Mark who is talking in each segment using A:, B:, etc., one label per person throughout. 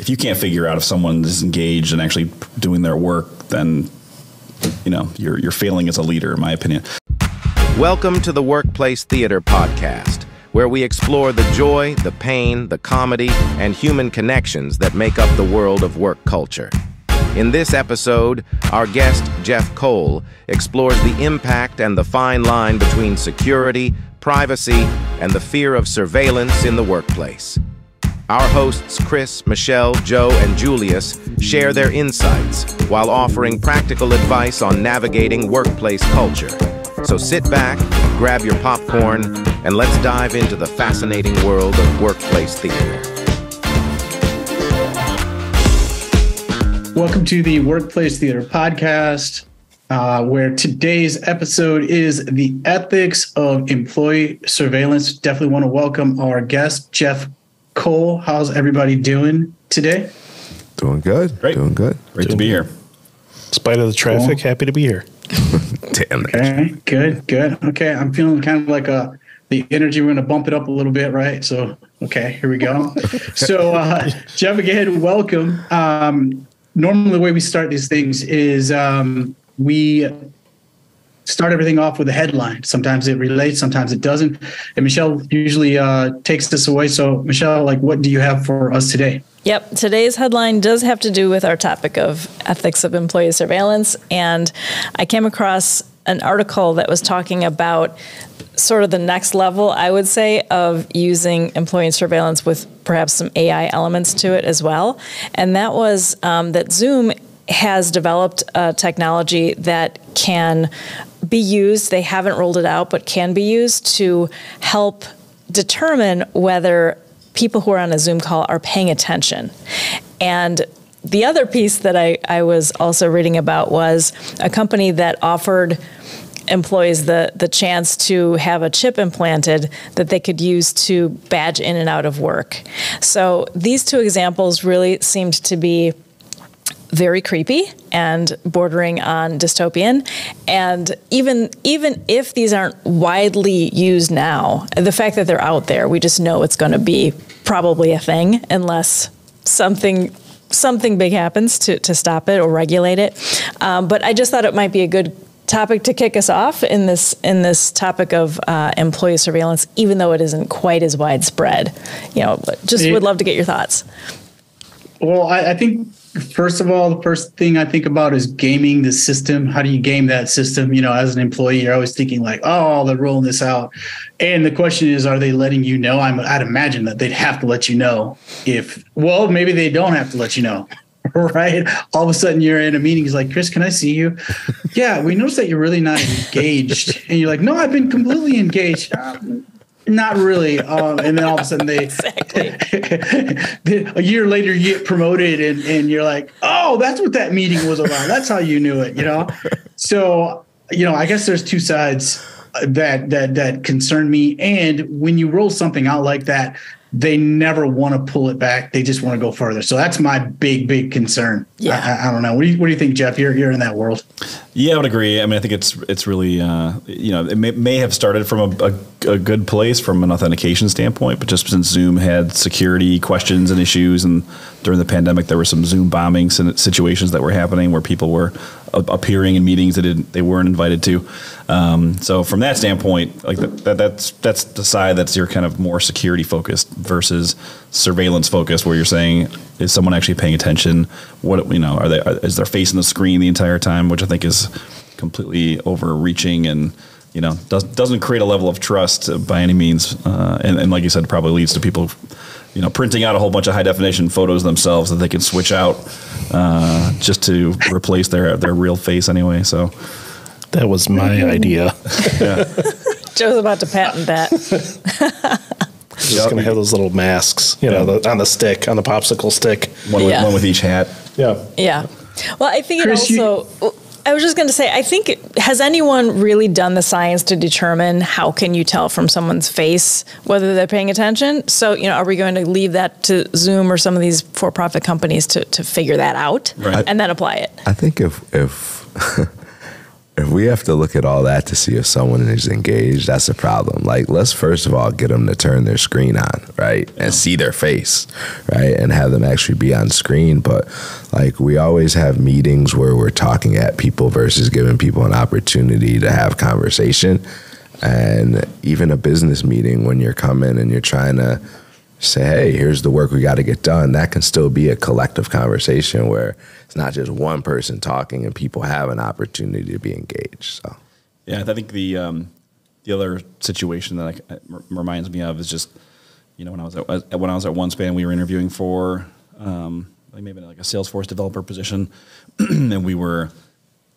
A: if you can't figure out if someone is engaged and actually doing their work, then you know you're you're failing as a leader, in my opinion.
B: Welcome to the Workplace Theater Podcast, where we explore the joy, the pain, the comedy, and human connections that make up the world of work culture. In this episode, our guest, Jeff Cole, explores the impact and the fine line between security, privacy, and the fear of surveillance in the workplace. Our hosts, Chris, Michelle, Joe, and Julius, share their insights while offering practical advice on navigating workplace culture. So sit back, grab your popcorn, and let's dive into the fascinating world of workplace theater.
C: Welcome to the Workplace Theater Podcast, uh, where today's episode is the ethics of employee surveillance. Definitely want to welcome our guest, Jeff Cole. How's everybody doing today?
D: Doing good.
A: Great.
D: Doing good.
A: Great to be here.
E: In spite of the traffic,
C: Cool.
E: happy to be here.
D: Damn it.
C: Okay, good, good. Okay, I'm feeling kind of like a the energy. We're going to bump it up a little bit, right? So, okay, here we go. so, uh, Jeff, again, welcome. Um, normally, the way we start these things is um, we start everything off with a headline. Sometimes it relates, sometimes it doesn't. And Michelle usually uh, takes this away. So, Michelle, like, what do you have for us today?
F: Yep, today's headline does have to do with our topic of ethics of employee surveillance. And I came across an article that was talking about sort of the next level, I would say, of using employee surveillance with perhaps some AI elements to it as well. And that was um, that Zoom has developed a technology that can be used, they haven't rolled it out, but can be used to help determine whether people who are on a Zoom call are paying attention. And the other piece that I, I was also reading about was a company that offered employees the, the chance to have a chip implanted that they could use to badge in and out of work. So these two examples really seemed to be very creepy and bordering on dystopian. And even even if these aren't widely used now the fact that they're out there we just know it's going to be probably a thing unless something something big happens to, to stop it or regulate it. Um, but i just thought it might be a good topic to kick us off in this in this topic of uh, employee surveillance even though it isn't quite as widespread. You know but just would love to get your thoughts.
C: Well, I, I think first of all, the first thing I think about is gaming the system. How do you game that system? You know, as an employee, you're always thinking like, "Oh, they're rolling this out," and the question is, are they letting you know? I'm, I'd imagine that they'd have to let you know if. Well, maybe they don't have to let you know. Right. All of a sudden you're in a meeting. He's like, Chris, can I see you? yeah, we noticed that you're really not engaged. And you're like, no, I've been completely engaged. Not really. Um, and then all of a sudden they exactly. a year later you get promoted and, and you're like, oh, that's what that meeting was about. That's how you knew it, you know? So, you know, I guess there's two sides that that that concern me. And when you roll something out like that, they never want to pull it back. They just want to go further. So that's my big, big concern.
F: Yeah.
C: I, I- don't know. What do you what do you think, Jeff? You're you're in that world.
A: Yeah, I would agree. I mean, I think it's it's really uh, you know it may, may have started from a, a, a good place from an authentication standpoint, but just since Zoom had security questions and issues, and during the pandemic there were some Zoom bombing situations that were happening where people were appearing in meetings that didn't, they weren't invited to. Um, so from that standpoint, like that, that, that's that's the side that's your kind of more security focused versus surveillance focused, where you're saying is someone actually paying attention? What you know are they? Are, is their face in the screen the entire time? Which I think is completely overreaching and you know does, doesn't create a level of trust by any means. Uh, and, and like you said, probably leads to people you know printing out a whole bunch of high definition photos themselves that they can switch out uh, just to replace their their real face anyway. So
E: That was my idea.
F: joe's about to patent that
E: Just gonna have those little masks, you know, the, on the stick, on the popsicle stick.
A: one with,
F: Yeah.
A: one with each hat.
E: Yeah.
F: Yeah. Well, I think
C: Chris,
F: it
C: you-
F: also. I was just going to say, I think has anyone really done the science to determine how can you tell from someone's face whether they're paying attention? So, you know, are we going to leave that to Zoom or some of these for-profit companies to, to figure that out
A: Right.
F: and then apply it?
D: I think if if if we have to look at all that to see if someone is engaged, that's a problem. Like, let's first of all get them to turn their screen on, right, and see their face, right, and have them actually be on screen. But like, we always have meetings where we're talking at people versus giving people an opportunity to have conversation. And even a business meeting when you're coming and you're trying to say, hey, here's the work we got to get done, that can still be a collective conversation where it's not just one person talking and people have an opportunity to be engaged. So,
A: yeah, I think the um, the other situation that reminds me of is just you know when I was at when I was at OneSpan, we were interviewing for um, maybe like a Salesforce developer position, and we were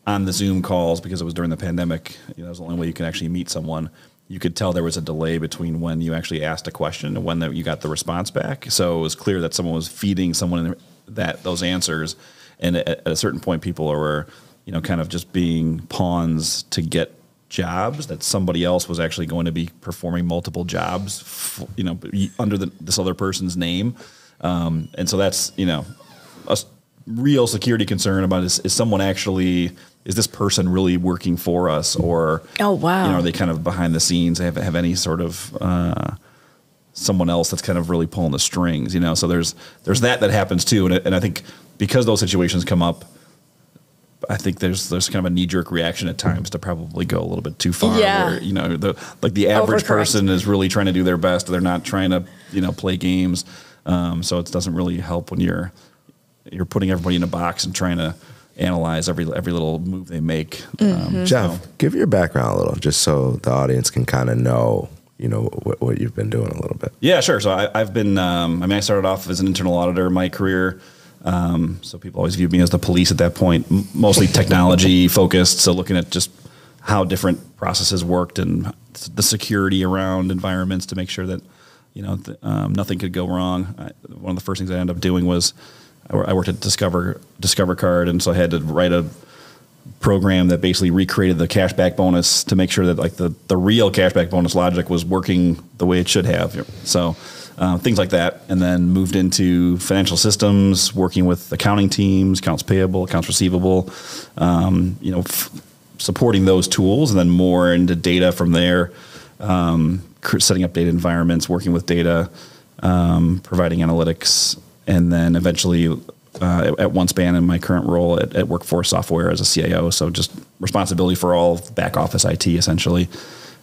A: on the Zoom calls because it was during the pandemic. You know, it was the only way you could actually meet someone. You could tell there was a delay between when you actually asked a question and when the, you got the response back. So it was clear that someone was feeding someone that those answers and at, at a certain point, people were, you know, kind of just being pawns to get jobs that somebody else was actually going to be performing multiple jobs, you know, under the, this other person's name. Um, and so that's, you know, real security concern about is, is someone actually, is this person really working for us or,
F: oh, wow.
A: You know, are they kind of behind the scenes? Have, have any sort of, uh, someone else that's kind of really pulling the strings, you know? So there's, there's that that happens too. And, and I think because those situations come up, I think there's there's kind of a knee jerk reaction at times to probably go a little bit too far.
F: Yeah.
A: Where, you know, the like the average person is really trying to do their best. They're not trying to you know play games. Um, so it doesn't really help when you're you're putting everybody in a box and trying to analyze every every little move they make.
D: Mm-hmm. Um, Jeff, so. give your background a little, just so the audience can kind of know you know what, what, you've been doing a little bit.
A: Yeah, sure. So I, have been. Um, I mean, I started off as an internal auditor. In my career um, so people always viewed me as the police at that point, m- mostly technology focused. So looking at just how different processes worked and the security around environments to make sure that you know th- um, nothing could go wrong. I, one of the first things I ended up doing was I, I worked at Discover Discover Card, and so I had to write a program that basically recreated the cashback bonus to make sure that like the, the real cashback bonus logic was working the way it should have. So uh, things like that, and then moved into financial systems, working with accounting teams, accounts payable, accounts receivable, um, you know, f- supporting those tools, and then more into data from there, um, setting up data environments, working with data, um, providing analytics, and then eventually uh, at OneSpan in my current role at, at, Workforce Software as a CIO. So just responsibility for all back office IT essentially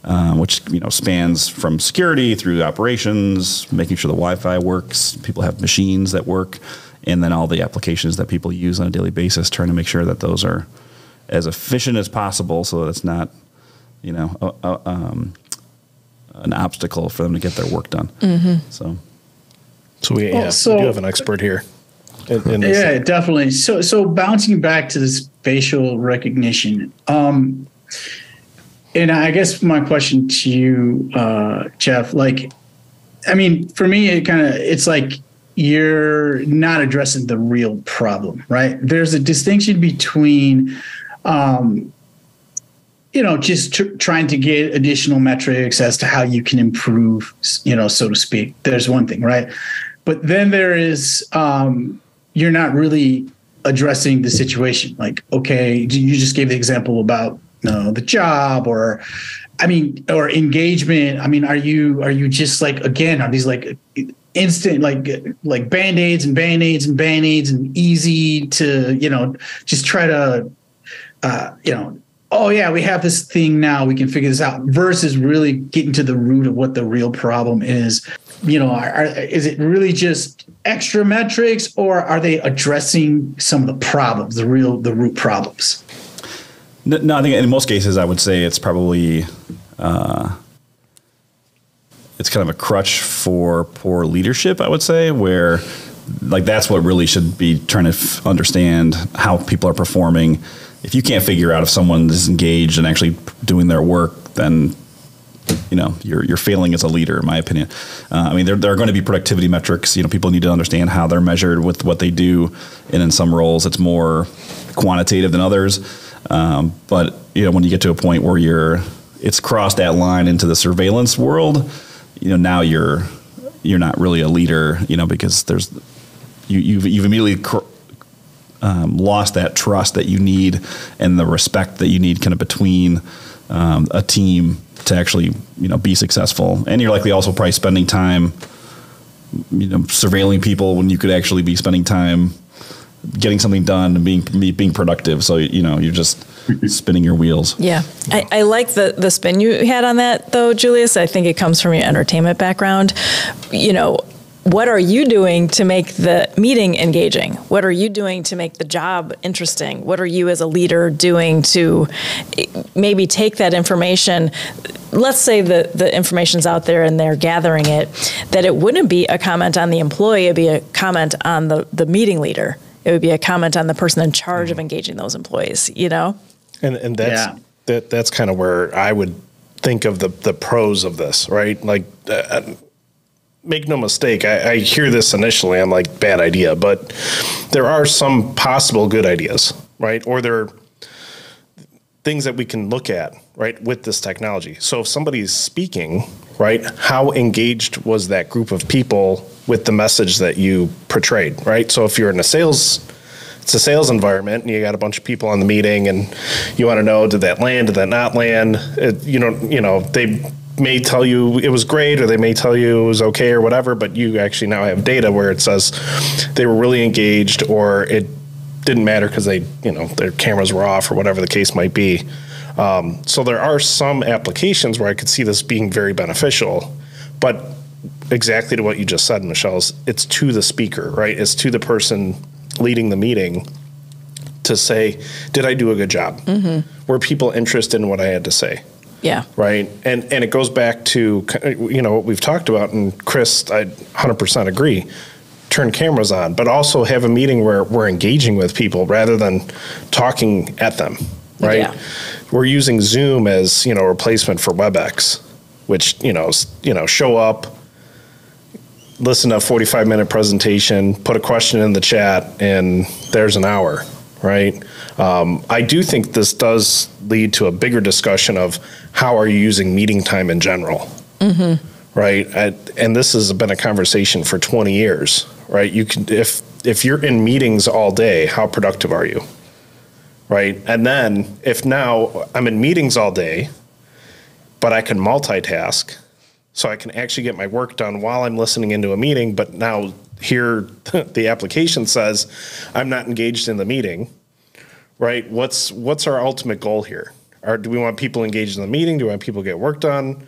A: um, which you know spans from security through operations, making sure the Wi-Fi works, people have machines that work, and then all the applications that people use on a daily basis, trying to make sure that those are as efficient as possible, so that it's not you know a, a, um, an obstacle for them to get their work done. Mm-hmm. So,
E: so we, yeah, so, we do have an expert here.
C: In, in yeah, definitely. So, so bouncing back to this facial recognition. Um, and I guess my question to you, uh, Jeff, like, I mean, for me, it kind of it's like you're not addressing the real problem, right? There's a distinction between, um, you know, just tr- trying to get additional metrics as to how you can improve, you know, so to speak. There's one thing, right? But then there is, um, you're not really addressing the situation. Like, okay, you just gave the example about know, the job or I mean, or engagement. I mean, are you are you just like again? Are these like instant like like band aids and band aids and band aids and easy to you know just try to uh, you know oh yeah we have this thing now we can figure this out versus really getting to the root of what the real problem is you know are, are, is it really just extra metrics or are they addressing some of the problems the real the root problems
A: no, I think in most cases, I would say it's probably uh, it's kind of a crutch for poor leadership. I would say where like that's what really should be trying to f- understand how people are performing. If you can't figure out if someone is engaged and actually doing their work, then you know you're you're failing as a leader, in my opinion. Uh, I mean, there, there are going to be productivity metrics. You know, people need to understand how they're measured with what they do, and in some roles, it's more quantitative than others. Um, but you know, when you get to a point where you're, it's crossed that line into the surveillance world. You know, now you're you're not really a leader. You know, because there's you you've you've immediately cr- um, lost that trust that you need and the respect that you need kind of between um, a team to actually you know be successful. And you're likely also probably spending time you know surveilling people when you could actually be spending time getting something done and being being productive. So you know you're just spinning your wheels.
F: Yeah, I, I like the the spin you had on that though, Julius. I think it comes from your entertainment background. You know, what are you doing to make the meeting engaging? What are you doing to make the job interesting? What are you as a leader doing to eh, maybe take that information? Let's say the, the information's out there and they're gathering it, that it wouldn't be a comment on the employee, it'd be a comment on the, the meeting leader. It would be a comment on the person in charge mm-hmm. of engaging those employees, you know?
E: And, and that's, yeah. that, that's kind of where I would think of the, the pros of this, right? Like, uh, make no mistake, I, I, hear this initially, I'm like, bad idea, but there are some possible good ideas, right? Or there are things that we can look at, right, with this technology. So if somebody's speaking, right, how engaged was that group of people with the message that you portrayed, right? So if you're in a sales it's a sales environment and you got a bunch of people on the meeting and you want to know did that land did that not land it, you know you know they may tell you it was great or they may tell you it was okay or whatever, but you actually now have data where it says they were really engaged or it didn't matter because they, you know, their cameras were off or whatever the case might be. Um, so there are some applications where I could see this being very beneficial, but exactly to what you just said, Michelle, is it's to the speaker, right? It's to the person leading the meeting to say, did I do a good job? Mm-hmm. Were people interested in what I had to say?
F: Yeah.
E: Right. And and it goes back to you know what we've talked about, and Chris, I 100% agree. Turn cameras on, but also have a meeting where we're engaging with people rather than talking at them. Right. Yeah. We're using Zoom as you know replacement for WebEx, which you know you know show up, listen to a 45 minute presentation, put a question in the chat, and there's an hour. Right. Um, I do think this does lead to a bigger discussion of how are you using meeting time in general, mm-hmm. right? I, and this has been a conversation for 20 years, right? You can if if you're in meetings all day, how productive are you, right? And then if now I'm in meetings all day, but I can multitask, so I can actually get my work done while I'm listening into a meeting. But now here the application says I'm not engaged in the meeting right? What's what's our ultimate goal here? Or do we want people engaged in the meeting? Do we want people to get work done?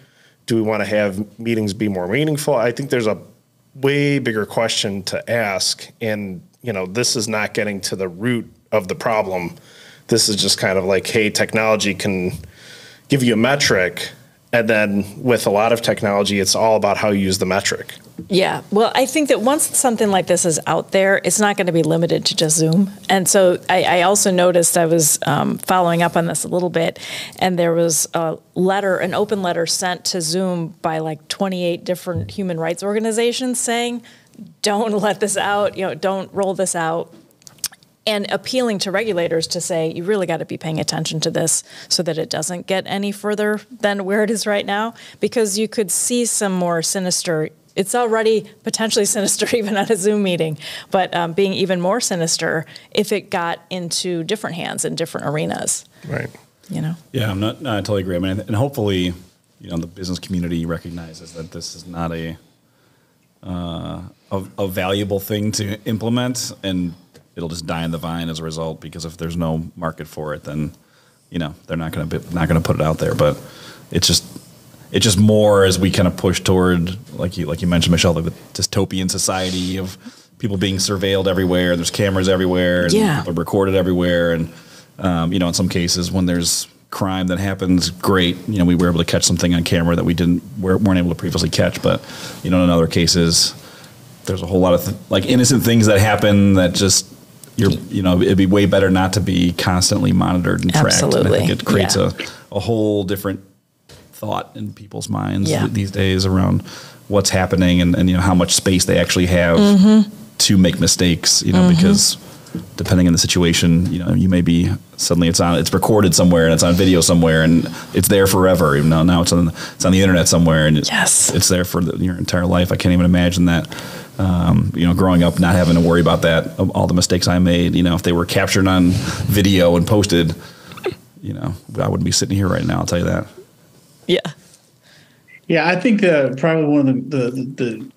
E: Do we want to have meetings be more meaningful? I think there's a way bigger question to ask, and you know, this is not getting to the root of the problem. This is just kind of like, hey, technology can give you a metric, and then with a lot of technology, it's all about how you use the metric.
F: Yeah. Well, I think that once something like this is out there, it's not going to be limited to just Zoom. And so I, I also noticed I was um, following up on this a little bit, and there was a letter, an open letter sent to Zoom by like 28 different human rights organizations saying, don't let this out, you know, don't roll this out and appealing to regulators to say you really got to be paying attention to this so that it doesn't get any further than where it is right now because you could see some more sinister it's already potentially sinister even at a zoom meeting but um, being even more sinister if it got into different hands in different arenas.
E: Right.
F: You know?
A: Yeah i'm not no, i totally agree. I mean and hopefully you know the business community recognizes that this is not a uh, a, a valuable thing to implement and it'll just die in the vine as a result because if there's no market for it, then you know they're not going to not going to put it out there. But it's just it's just more as we kind of push toward like you like you mentioned, Michelle, like the dystopian society of people being surveilled everywhere. There's cameras everywhere, and
F: yeah.
A: people recorded everywhere, and um, you know in some cases when there's crime that happens, great. You know, we were able to catch something on camera that we didn't weren't able to previously catch. But you know, in other cases, there's a whole lot of th- like innocent things that happen that just you're you know it'd be way better not to be constantly monitored and tracked.
F: Absolutely.
A: And I think it creates yeah. a, a whole different thought in people's minds yeah. these days around what's happening and, and you know how much space they actually have mm-hmm. to make mistakes. You know mm-hmm. because depending on the situation, you know, you may be suddenly it's on it's recorded somewhere and it's on video somewhere and it's there forever. Even though now it's on it's on the internet somewhere and it's,
F: Yes.
A: it's there for the, your entire life. I can't even imagine that. Um, you know, growing up, not having to worry about that, all the mistakes I made. You know, if they were captured on video and posted, you know, I wouldn't be sitting here right now. I'll tell you that.
F: Yeah.
C: Yeah, I think uh, probably one of the the the,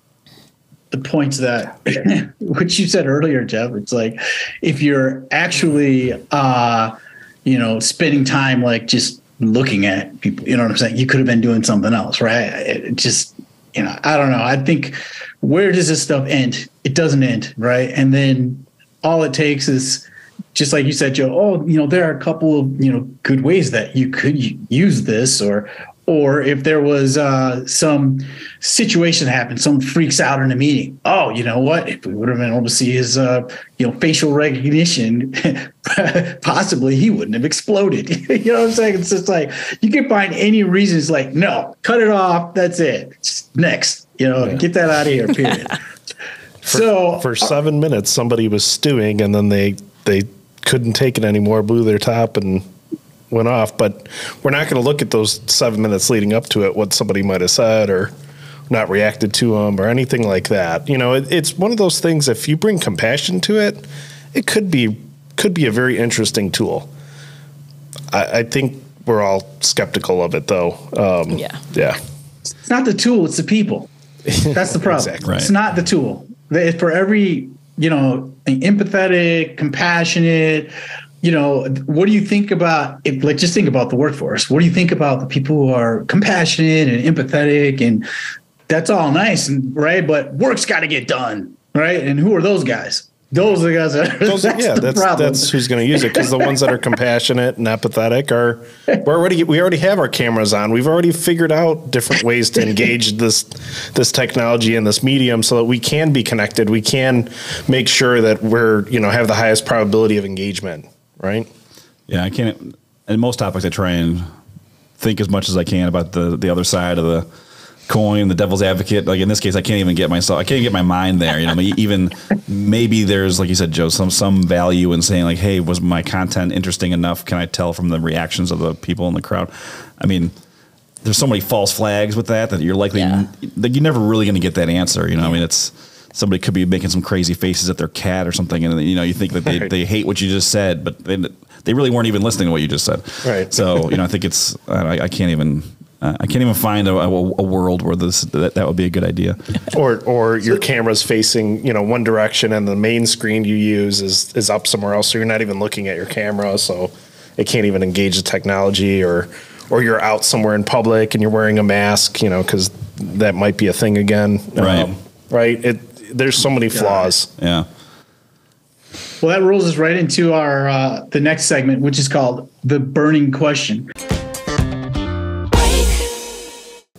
C: the points that which you said earlier, Jeff. It's like if you're actually uh, you know spending time like just looking at people, you know what I'm saying? You could have been doing something else, right? It, it just you know, I don't know. I think where does this stuff end? It doesn't end, right? And then all it takes is just like you said, Joe. Oh, you know, there are a couple of you know good ways that you could use this, or or if there was uh, some situation happened, someone freaks out in a meeting. Oh, you know what? If we would have been able to see his uh, you know facial recognition, possibly he wouldn't have exploded. you know what I'm saying? It's just like you can find any reason. It's like no, cut it off. That's it. Next. You know, get that out of here. Period. so
E: For seven minutes, somebody was stewing, and then they they couldn't take it anymore, blew their top, and went off. But we're not going to look at those seven minutes leading up to it, what somebody might have said or not reacted to them or anything like that. You know, it, it's one of those things. If you bring compassion to it, it could be could be a very interesting tool. I, I think we're all skeptical of it, though. Um,
F: Yeah.
E: Yeah.
C: It's not the tool, it's the people. That's the problem.
E: Exactly.
C: It's not the tool. For every, you know, empathetic, compassionate, you know, what do you think about if like just think about the workforce? What do you think about the people who are compassionate and empathetic and that's all nice and right, but work's got to get done, right? And who are those guys? Those are the guys that
E: Those,
C: that's
E: yeah,
C: the
E: that's
C: problem.
E: that's who's going to use it because the ones that are compassionate and apathetic are we're already we already have our cameras on. We've already figured out different ways to engage this this technology and this medium so that we can be connected. We can make sure that we're you know have the highest probability of engagement. Right.
A: Yeah, I can't. In most topics, I try and think as much as I can about the the other side of the coin, the devil's advocate. Like in this case, I can't even get myself. I can't get my mind there. You know, even maybe there's like you said, Joe, some some value in saying like, hey, was my content interesting enough? Can I tell from the reactions of the people in the crowd? I mean. There's so many false flags with that that you're likely
F: Yeah.
A: like you're never really going to get that answer. You know, I mean, it's somebody could be making some crazy faces at their cat or something, and you know, you think that they,
E: Right.
A: they hate what you just said, but they, they really weren't even listening to what you just said.
E: Right.
A: So you know, I think it's I, I can't even uh, I can't even find a, a, a world where this that, that would be a good idea.
E: Or or your camera's facing you know one direction and the main screen you use is is up somewhere else, so you're not even looking at your camera, so it can't even engage the technology. Or or you're out somewhere in public and you're wearing a mask, you know, because that might be a thing again. Um,
A: Right.
E: right. It there's so many flaws.
A: Yeah.
C: Well, that rolls us right into our uh, the next segment, which is called the burning question.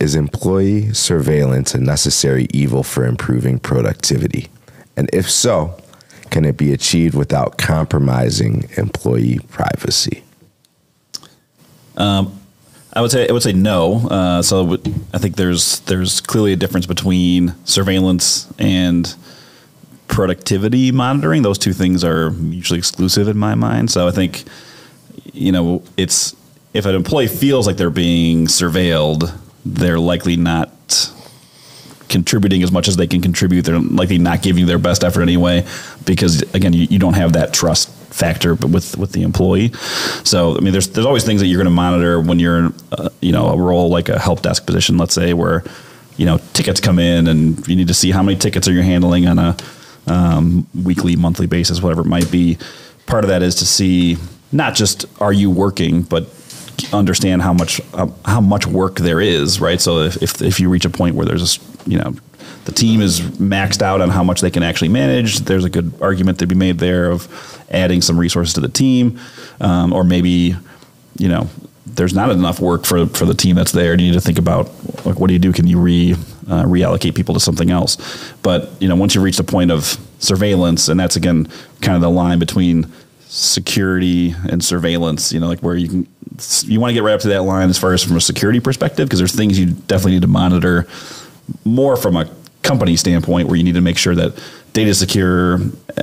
D: Is employee surveillance a necessary evil for improving productivity? And if so, can it be achieved without compromising employee privacy?
A: I would say I would say no. Uh, so I think there's there's clearly a difference between surveillance and productivity monitoring. Those two things are mutually exclusive in my mind. So I think you know it's if an employee feels like they're being surveilled, they're likely not contributing as much as they can contribute. They're likely not giving their best effort anyway, because again, you, you don't have that trust factor with with the employee. So I mean, there's there's always things that you're going to monitor when you're uh, you know a role like a help desk position, let's say, where you know tickets come in and you need to see how many tickets are you handling on a um, weekly, monthly basis, whatever it might be. Part of that is to see not just are you working, but understand how much um, how much work there is, right? So if, if if you reach a point where there's a you know the team is maxed out on how much they can actually manage, there's a good argument to be made there of adding some resources to the team, um, or maybe you know there's not enough work for for the team that's there. And you need to think about like what do you do? Can you re uh, reallocate people to something else? But you know once you reach the point of surveillance, and that's again kind of the line between security and surveillance you know like where you can you want to get right up to that line as far as from a security perspective because there's things you definitely need to monitor more from a company standpoint where you need to make sure that data is secure,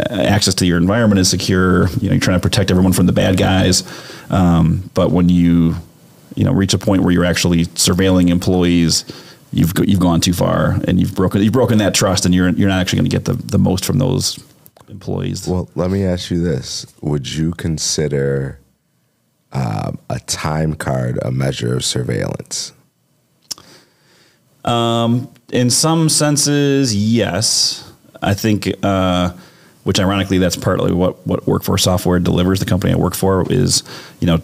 A: access to your environment is secure. You know, you're trying to protect everyone from the bad guys. Um, but when you, you know, reach a point where you're actually surveilling employees, you've you've gone too far, and you've broken you've broken that trust, and you're you're not actually going to get the the most from those employees.
D: Well, let me ask you this: Would you consider um, a time card a measure of surveillance?
A: in some senses, yes. I think, uh, which ironically, that's partly what what Workforce Software delivers. The company I work for is, you know,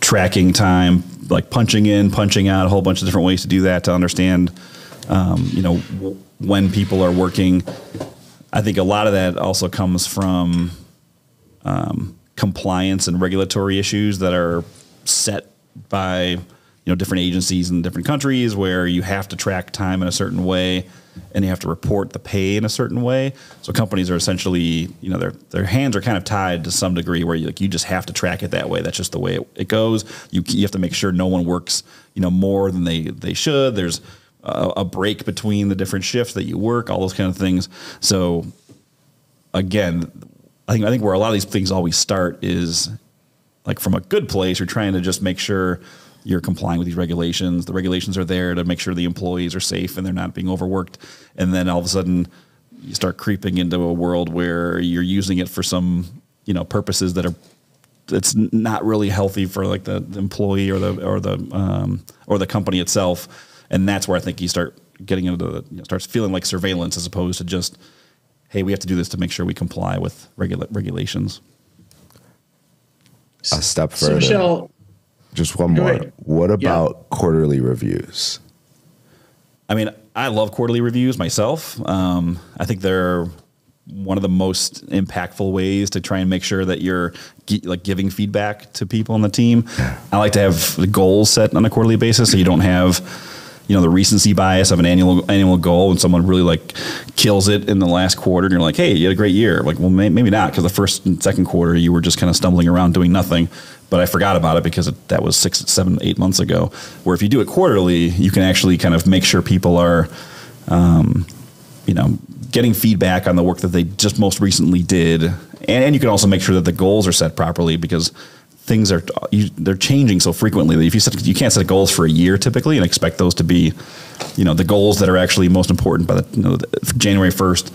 A: tracking time, like punching in, punching out, a whole bunch of different ways to do that to understand, um, you know, w- when people are working. I think a lot of that also comes from um, compliance and regulatory issues that are set by you know different agencies in different countries where you have to track time in a certain way and you have to report the pay in a certain way. So companies are essentially, you know, their their hands are kind of tied to some degree where you like you just have to track it that way. That's just the way it, it goes. You you have to make sure no one works, you know, more than they they should. There's a, break between the different shifts that you work, all those kind of things. So again, I think I think where a lot of these things always start is like from a good place. You're trying to just make sure you're complying with these regulations. The regulations are there to make sure the employees are safe and they're not being overworked. And then all of a sudden, you start creeping into a world where you're using it for some you know purposes that are it's not really healthy for like the, the employee or the or the um, or the company itself. And that's where I think you start getting into the you know, starts feeling like surveillance as opposed to just hey, we have to do this to make sure we comply with regula- regulations.
D: A step
C: So
D: further.
C: Michelle,
D: Just one more.
C: ahead.
D: What about quarterly reviews?
A: I mean, I love quarterly reviews myself. Um, I think they're one of the most impactful ways to try and make sure that you're gi- like giving feedback to people on the team. I like to have the goals set on a quarterly basis, so you don't have, you know, the recency bias of an annual annual goal when someone really like kills it in the last quarter, and you're like, hey, you had a great year. Like, well, may, maybe not because the first and second quarter you were just kind of stumbling around doing nothing. But I forgot about it because it, that was six, seven, eight months ago. Where if you do it quarterly, you can actually kind of make sure people are um, you know, getting feedback on the work that they just most recently did, and, and you can also make sure that the goals are set properly because things are you, they're changing so frequently that if you set you can't set goals for a year typically and expect those to be, you know, the goals that are actually most important by the you know the, January first.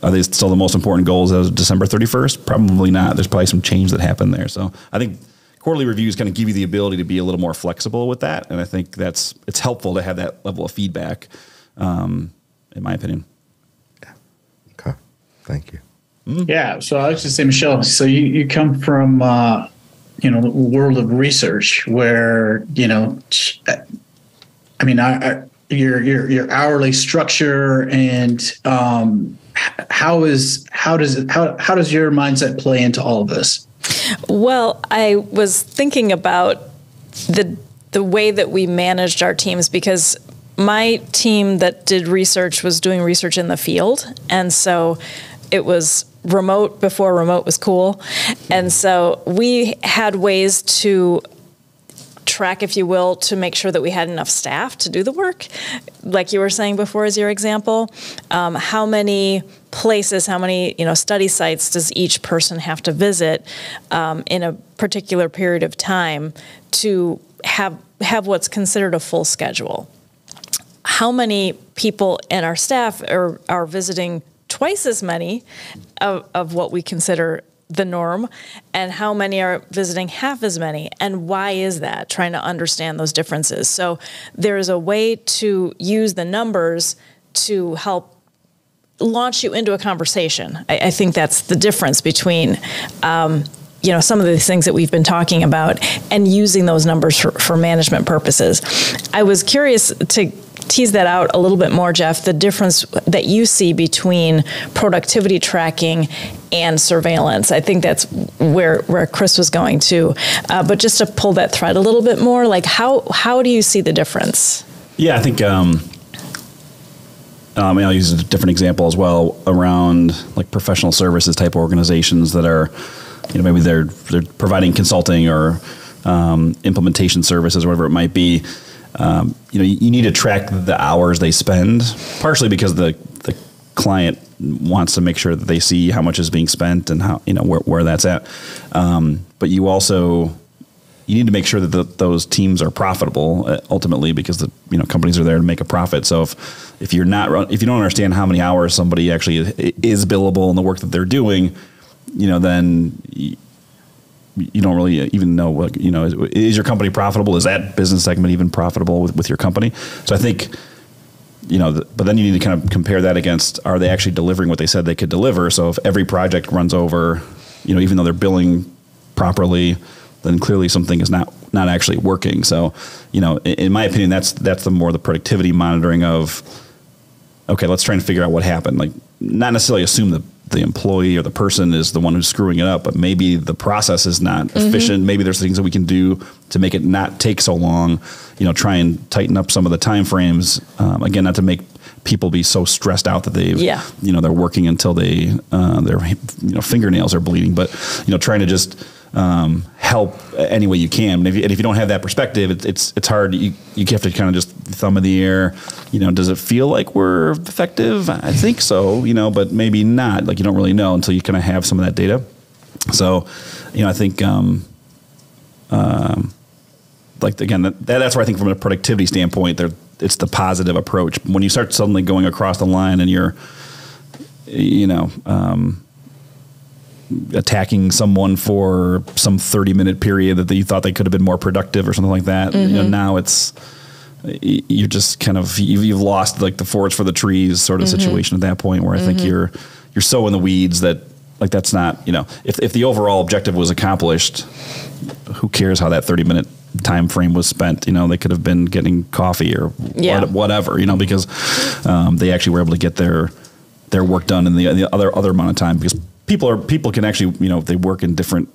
A: Are they still the most important goals as of December 31st? Probably not. There's probably some change that happened there. So I think quarterly reviews kind of give you the ability to be a little more flexible with that, and I think that's it's helpful to have that level of feedback, um, in my opinion.
D: Okay. Thank you.
C: Yeah. So I was just say, Michelle. So you you come from uh, you know world of research where you know, I mean, I, I your your your hourly structure and um, how is how does how how does your mindset play into all of this?
F: Well, I was thinking about the the way that we managed our teams because my team that did research was doing research in the field, and so it was remote before remote was cool, and so we had ways to track, if you will, to make sure that we had enough staff to do the work. Like you were saying before, as your example, um, how many places, how many you know study sites does each person have to visit um, in a particular period of time to have have what's considered a full schedule? How many people in our staff are are visiting twice as many of, of what we consider the norm and how many are visiting half as many and why is that? Trying to understand those differences. So there is a way to use the numbers to help launch you into a conversation. I, I think that's the difference between um, you know some of the things that we've been talking about and using those numbers for, for management purposes i was curious to tease that out a little bit more jeff the difference that you see between productivity tracking and surveillance i think that's where where chris was going to uh, but just to pull that thread a little bit more like how how do you see the difference
A: Yeah, I think. Um, um, and I'll use a different example as well around like professional services type organizations that are, you know, maybe they're they're providing consulting or um, implementation services or whatever it might be. Um, you know, you, you need to track the hours they spend, partially because the the client wants to make sure that they see how much is being spent and how you know where, where that's at. Um, but you also you need to make sure that the, those teams are profitable uh, ultimately because the you know companies are there to make a profit. So if if you're not if you don't understand how many hours somebody actually is, is billable in the work that they're doing, you know then. You, you don't really even know what you know is, is your company profitable is that business segment even profitable with, with your company so i think you know, the, but then you need to kind of compare that against are they actually delivering what they said they could deliver? So if every project runs over, you know, even though they're billing properly, then clearly something is not not actually working. So, you know, in, in my opinion, that's that's the more the productivity monitoring of. Okay, let's try and figure out what happened. Like, not necessarily assume that the employee or the person is the one who's screwing it up, but maybe the process is not efficient. Maybe there's things that we can do to make it not take so long. You know, try and tighten up some of the time frames. Um, again, not to make people be so stressed out that they,
F: Yeah.
A: you know, they're working until they uh, their you know fingernails are bleeding. But you know, trying to just um, help any way you can. And if you, and if you don't have that perspective, it, it's it's hard. You you have to kind of just thumb in the air. You know, does it feel like we're effective? I think so. You know, but maybe not. Like you don't really know until you kind of have some of that data. So, you know, I think. Um, um, like again, that, that's where I think from a productivity standpoint, there it's the positive approach. When you start suddenly going across the line and you're, you know, um, attacking someone for some 30 minute period that you thought they could have been more productive or something like that. You know, mm-hmm. now it's you're just kind of you've, you've lost like the forest for the trees sort of mm-hmm. situation at that point where I think mm-hmm. you're you're so in the weeds that like that's not you know if if the overall objective was accomplished, who cares how that 30 minute time frame was spent you know they could have been getting coffee or
F: Yeah.
A: what, whatever you know because um, they actually were able to get their their work done in the, the other other amount of time because people are people can actually you know they work in different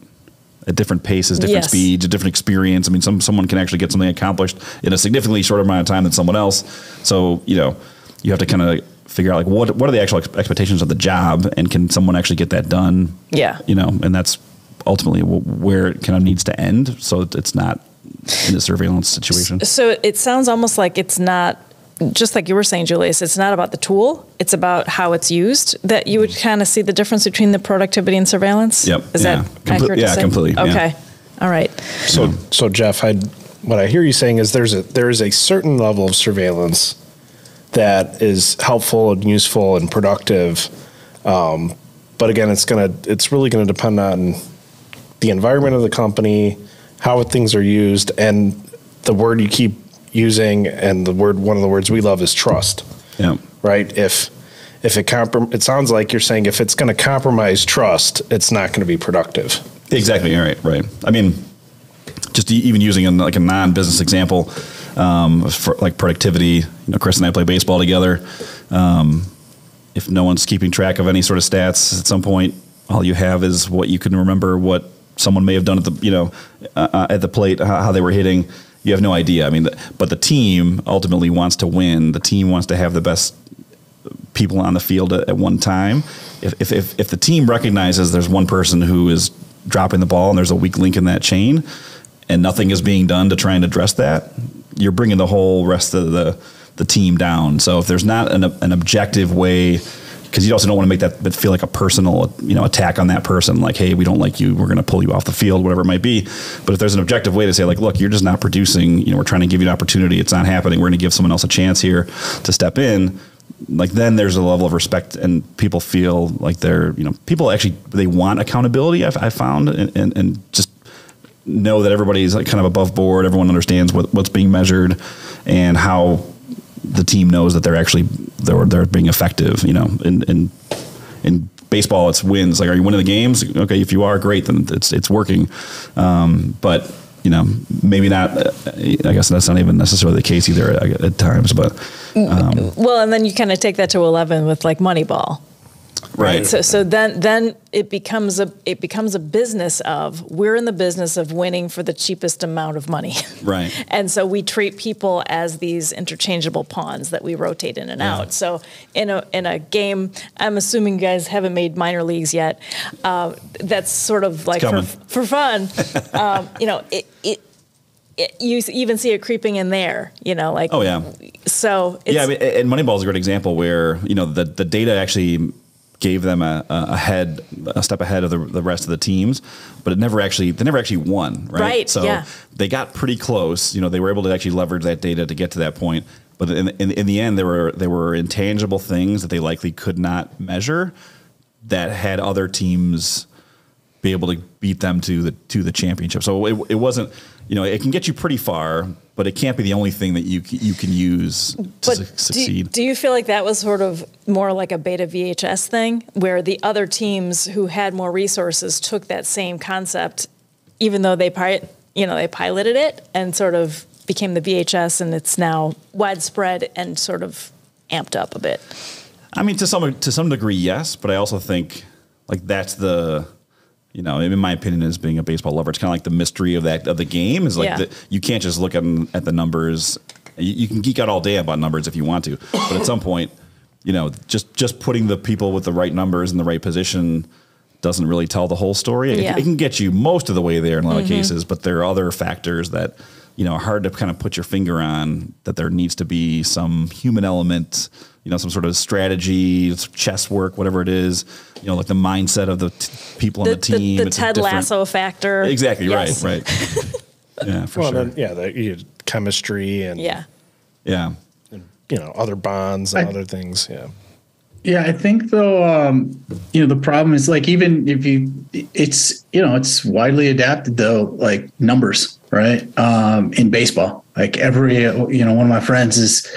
A: at different paces, different
F: Yes.
A: speeds, a different experience. I mean, some someone can actually get something accomplished in a significantly shorter amount of time than someone else. So you know, you have to kind of figure out like what what are the actual ex- expectations of the job, and can someone actually get that done?
F: Yeah.
A: you know, and that's ultimately wh- where it kind of needs to end, so that it's not in a surveillance situation.
F: So it sounds almost like it's not just like you were saying, Julius. It's not about the tool; it's about how it's used. That you would kind of see the difference between the productivity and surveillance.
A: Yep.
F: Is
A: Yeah.
F: that
A: Comple-
F: accurate?
A: yeah,
F: to say?
A: completely, yeah.
F: Okay. All right.
E: So, so Jeff, I what I hear you saying is there's a there is a certain level of surveillance that is helpful and useful and productive, um, but again, it's gonna it's really gonna depend on the environment of the company, how things are used, and the word you keep using, and the word one of the words we love is trust.
A: Yeah.
E: Right? If if it comprom- it sounds like you're saying if it's going to compromise trust, it's not going to be productive.
A: Exactly. All right. Right. I mean, just even using an, like a non-business example um, for like productivity. You know, Chris and I play baseball together. Um, if no one's keeping track of any sort of stats at some point, all you have is what you can remember what someone may have done at the you know uh, uh, at the plate, how, how they were hitting. You have no idea. I mean, the, but the team ultimately wants to win. The team wants to have the best people on the field at, at one time. If, if, if, if the team recognizes there's one person who is dropping the ball and there's a weak link in that chain and nothing is being done to try and address that, you're bringing the whole rest of the, the team down. So if there's not an, an objective way, because you also don't want to make that feel like a personal, you know, attack on that person. Like, hey, we don't like you. We're going to pull you off the field, whatever it might be. But if there's an objective way to say, like, look, you're just not producing. You know, we're trying to give you an opportunity. It's not happening. We're going to give someone else a chance here to step in. Like then there's a level of respect, and people feel like they're, you know, people actually they want accountability. I've, I found, and, and, and just know that everybody's like kind of above board. Everyone understands what, what's being measured and how the team knows that they're actually they're they're being effective. You know, in in in baseball, it's wins. Like, are you winning the games? Okay, if you are, great. Then it's it's working. Um, but you know, maybe not. uh, I guess that's not even necessarily the case either at, at times. But um,
F: Well, and then you kind of take that to eleven with like Moneyball.
A: Right.
F: So, so then, then it becomes a it becomes a business of we're in the business of winning for the cheapest amount of money,
A: Right.
F: And so we treat people as these interchangeable pawns that we rotate in and out. So in a in a game, I'm assuming you guys haven't made minor leagues yet. Uh, that's sort of like for, for fun. um, you know, it, it, it you even see it creeping in there. You know, like
A: Oh yeah.
F: So it's,
A: yeah, I mean, and Moneyball is a great example where you know the the data actually gave them a, a head, a step ahead of the, the rest of the teams, but it never actually, they never actually won, right?
F: Right,
A: So
F: yeah.
A: they got pretty close. You know, they were able to actually leverage that data to get to that point. But in, in, in the end, there were there were intangible things that they likely could not measure that had other teams be able to beat them to the to the championship. So it, it wasn't, you know, it can get you pretty far, but it can't be the only thing that you you can use to
F: But
A: su-
F: do,
A: succeed.
F: do you feel like that was sort of more like a beta VHS thing, where the other teams who had more resources took that same concept, even though they pi- you know they piloted it and sort of became the VHS, and it's now widespread and sort of amped up a bit.
A: I mean, to some to some degree, yes, but I also think like that's the, you know, in my opinion, as being a baseball lover, it's kind of like the mystery of that of the game is like
F: Yeah.
A: the, you can't just look at at the numbers. You, you can geek out all day about numbers if you want to, but at some point, you know, just just putting the people with the right numbers in the right position doesn't really tell the whole story. It,
F: Yeah.
A: it can get you most of the way there in a lot of mm-hmm. cases, but there are other factors that you know hard to kind of put your finger on. That there needs to be some human element, you know, some sort of strategy, chess work, whatever it is. You know, like the mindset of the t- people
F: The,
A: on the team.
F: the, the Ted Lasso factor.
A: Exactly
F: Yes.
A: right, right. yeah, for
E: Well,
A: sure.
E: then, yeah, the you know, chemistry and
F: Yeah.
A: yeah.
E: And, you know other bonds and
C: I-
E: other things. Yeah,
C: Yeah, I think though, um, you know, the problem is like even if you, it's you know, it's widely adapted though, like numbers, right? Um, in baseball, like every, you know, one of my friends is,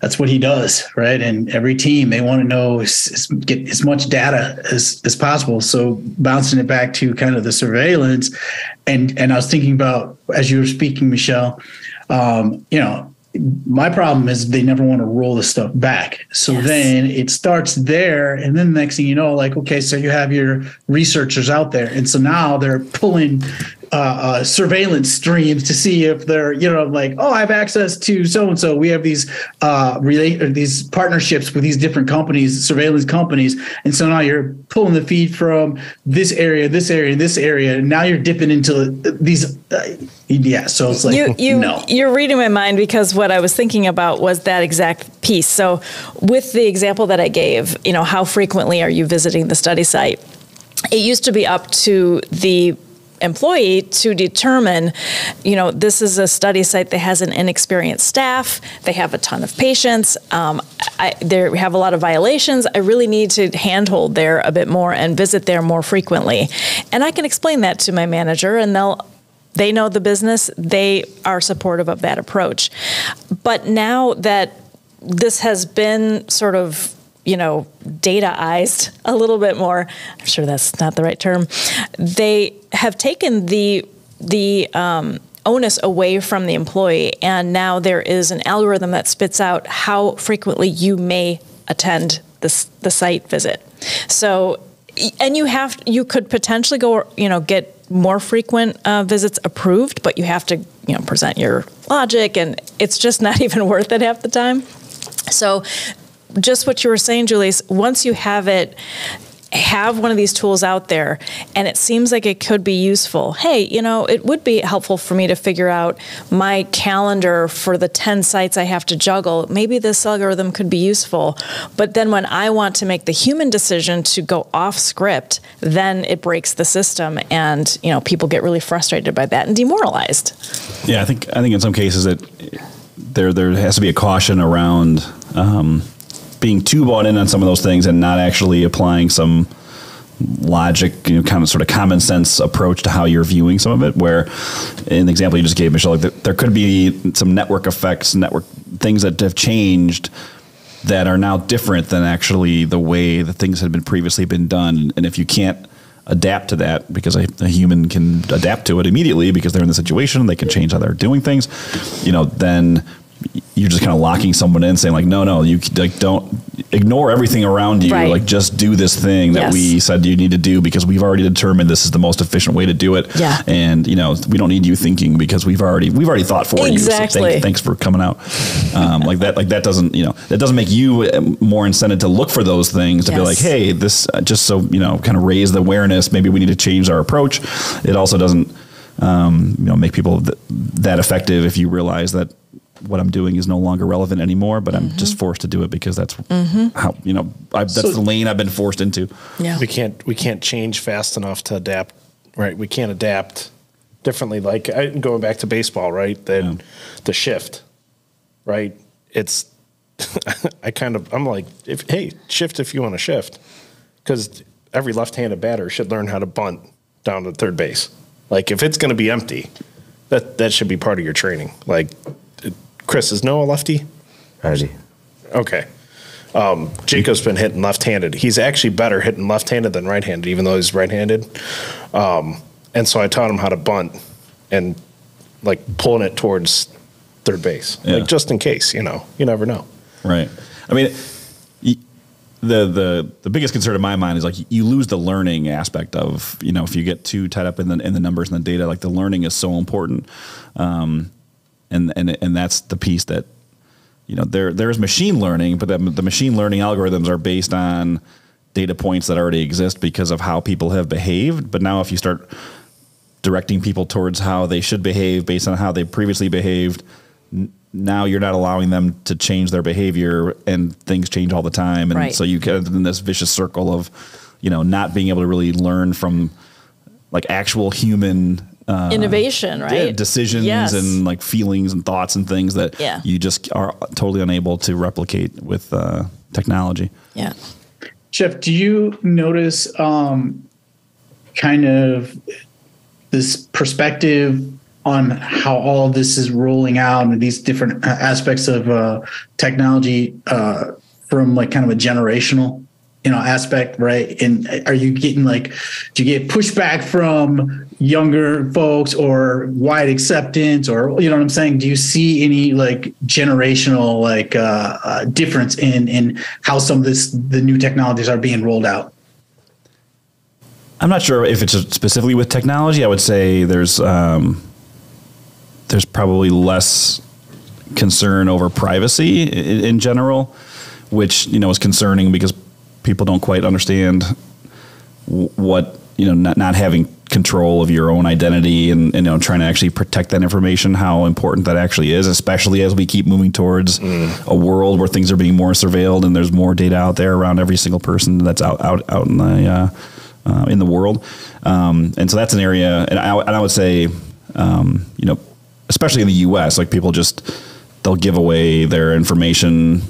C: that's what he does, right? And every team they want to know is get as much data as as possible. So bouncing it back to kind of the surveillance, and and I was thinking about as you were speaking, Michelle, um, you know. My problem is they never want to roll the stuff back. So
F: Yes.
C: then it starts there and then the next thing you know like okay so you have your researchers out there and so now they're pulling uh, uh, surveillance streams to see if they're you know like oh i have access to so and so we have these uh relate or these partnerships with these different companies surveillance companies and so now you're pulling the feed from this area this area this area and now you're dipping into these uh, yeah so it's like
F: you you
C: no
F: you're reading my mind because what I was thinking about was that exact piece. So with the example that I gave, you know, how frequently are you visiting the study site? It used to be up to the employee to determine, you know, this is a study site that has an inexperienced staff. They have a ton of patients. Um, I, they have a lot of violations. I really need to handhold there a bit more and visit there more frequently. And I can explain that to my manager, and they'll they know the business, they are supportive of that approach. But now that this has been sort of, you know, dataized a little bit more, I'm sure that's not the right term, they have taken the, the, um, onus away from the employee and now there is an algorithm that spits out how frequently you may attend this the site visit. So and you have you could potentially go you know get more frequent uh, visits approved but you have to you know present your logic and it's just not even worth it half the time. So just what you were saying julie once you have it have one of these tools out there and it seems like it could be useful. Hey, you know, it would be helpful for me to figure out my calendar for the 10 sites I have to juggle. Maybe this algorithm could be useful. But then when I want to make the human decision to go off script, then it breaks the system and, you know, people get really frustrated by that and demoralized.
A: Yeah, I think I think in some cases that there there has to be a caution around um, being too bought in on some of those things and not actually applying some logic, you know, kind of sort of common sense approach to how you're viewing some of it. Where, in the example you just gave, Michelle, like there, there could be some network effects, network things that have changed that are now different than actually the way the things had been previously been done. And if you can't adapt to that, because a, a human can adapt to it immediately because they're in the situation, they can change how they're doing things, you know, then you're just kind of locking someone in saying like, no, no, you like don't ignore everything around you.
F: Right.
A: Like just do this thing that
F: Yes.
A: we said you need to do because we've already determined this is the most efficient way to do it.
F: Yeah.
A: And you know, we don't need you thinking because we've already, we've already thought for you. So
F: Exactly.
A: thank- thanks for coming out. Um, like that, like that doesn't, you know, that doesn't make you uh, more incented to look for those things to be like, hey, this uh, just so you know, kind of raise the awareness. Maybe we need to change our approach. It also doesn't, um, you know, make people th- that effective if you realize that what I'm doing is no longer relevant anymore, but I'm just mm-hmm. forced to do it because that's mm-hmm. how you know I, that's
C: So-
A: the lane I've been forced into.
F: Yeah.
E: we can't we can't change fast enough to adapt right? We can't adapt differently. Like I, going back to baseball right? The
A: Yeah.
E: the shift right? It's i kind of i'm like if hey shift if you want to shift because every left-handed batter should learn how to bunt down to third base. Like if it's going to be empty that that should be part of your training. Like chris is noah lefty
D: Ready?
E: Okay. Um, Jacob's been hitting left-handed. He's actually better hitting left-handed than right-handed, even though he's right-handed. Um, and so I taught him how to bunt and like pulling it towards third base,
A: Yeah.
E: like just in case. You know, you never know.
A: Right. I mean, the the the biggest concern in my mind is like you lose the learning aspect of you know if you get too tied up in the in the numbers and the data, like the learning is so important, um, and and and that's the piece that you know there there's machine learning, but the, the machine learning algorithms are based on data points that already exist because of how people have behaved. But now if you start directing people towards how they should behave based on how they previously behaved n- now you're not allowing them to change their behavior and things change all the time and
F: Right.
A: so you get in this vicious circle of you know not being able to really learn from like actual human uh,
F: Innovation, right?
A: yeah, decisions
F: Yes.
A: and like feelings and thoughts and things that
F: Yeah.
A: you just are totally unable to replicate with uh, technology
F: yeah.
C: Jeff, do you notice um, kind of this perspective on how all of this is rolling out and these different uh, aspects of uh, technology uh, from like kind of a generational you know aspect right? And are you getting like do you get pushback from younger folks or wide acceptance or you know what i'm saying? Do you see any like generational like uh, uh difference in in how some of this the new technologies are being rolled out?
A: I'm not sure if it's specifically with technology. I would say there's um, there's probably less concern over privacy in, in general, which you know is concerning because people don't quite understand what you know not not having control of your own identity and, and you know trying to actually protect that information how important that actually is especially as we keep moving towards a world where things are being more surveilled and there's more data out there around every single person that's out out out in the uh, uh, in the world. Um, and so that's an area and I, and I would say um, you know especially in the US like people just they'll give away their information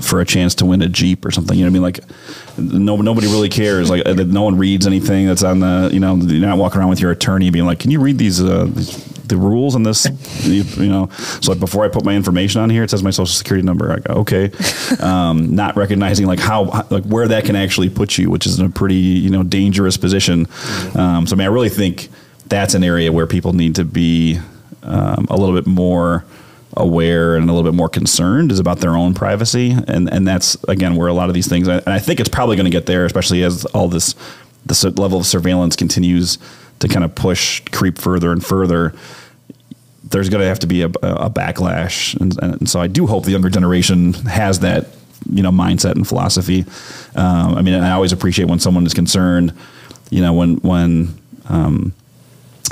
A: for a chance to win a Jeep or something. You know what I mean? Like, no, nobody really cares. Like, uh, no one reads anything that's on the, you know, you're not walking around with your attorney being like, can you read these, uh, these the rules on this? you, you know, so like before I put my information on here, it says my social security number. I go, okay. Um, not recognizing like how, like where that can actually put you, which is in a pretty, you know, dangerous position. Um, so I mean, I really think that's an area where people need to be um, a little bit more aware and a little bit more concerned is about their own privacy. And and that's again where a lot of these things and I think it's probably going to get there especially as all this this level of surveillance continues to kind of push creep further and further. There's going to have to be a, a backlash. And, and so I do hope the younger generation has that you know mindset and philosophy. Um, I mean I always appreciate when someone is concerned you know when when um,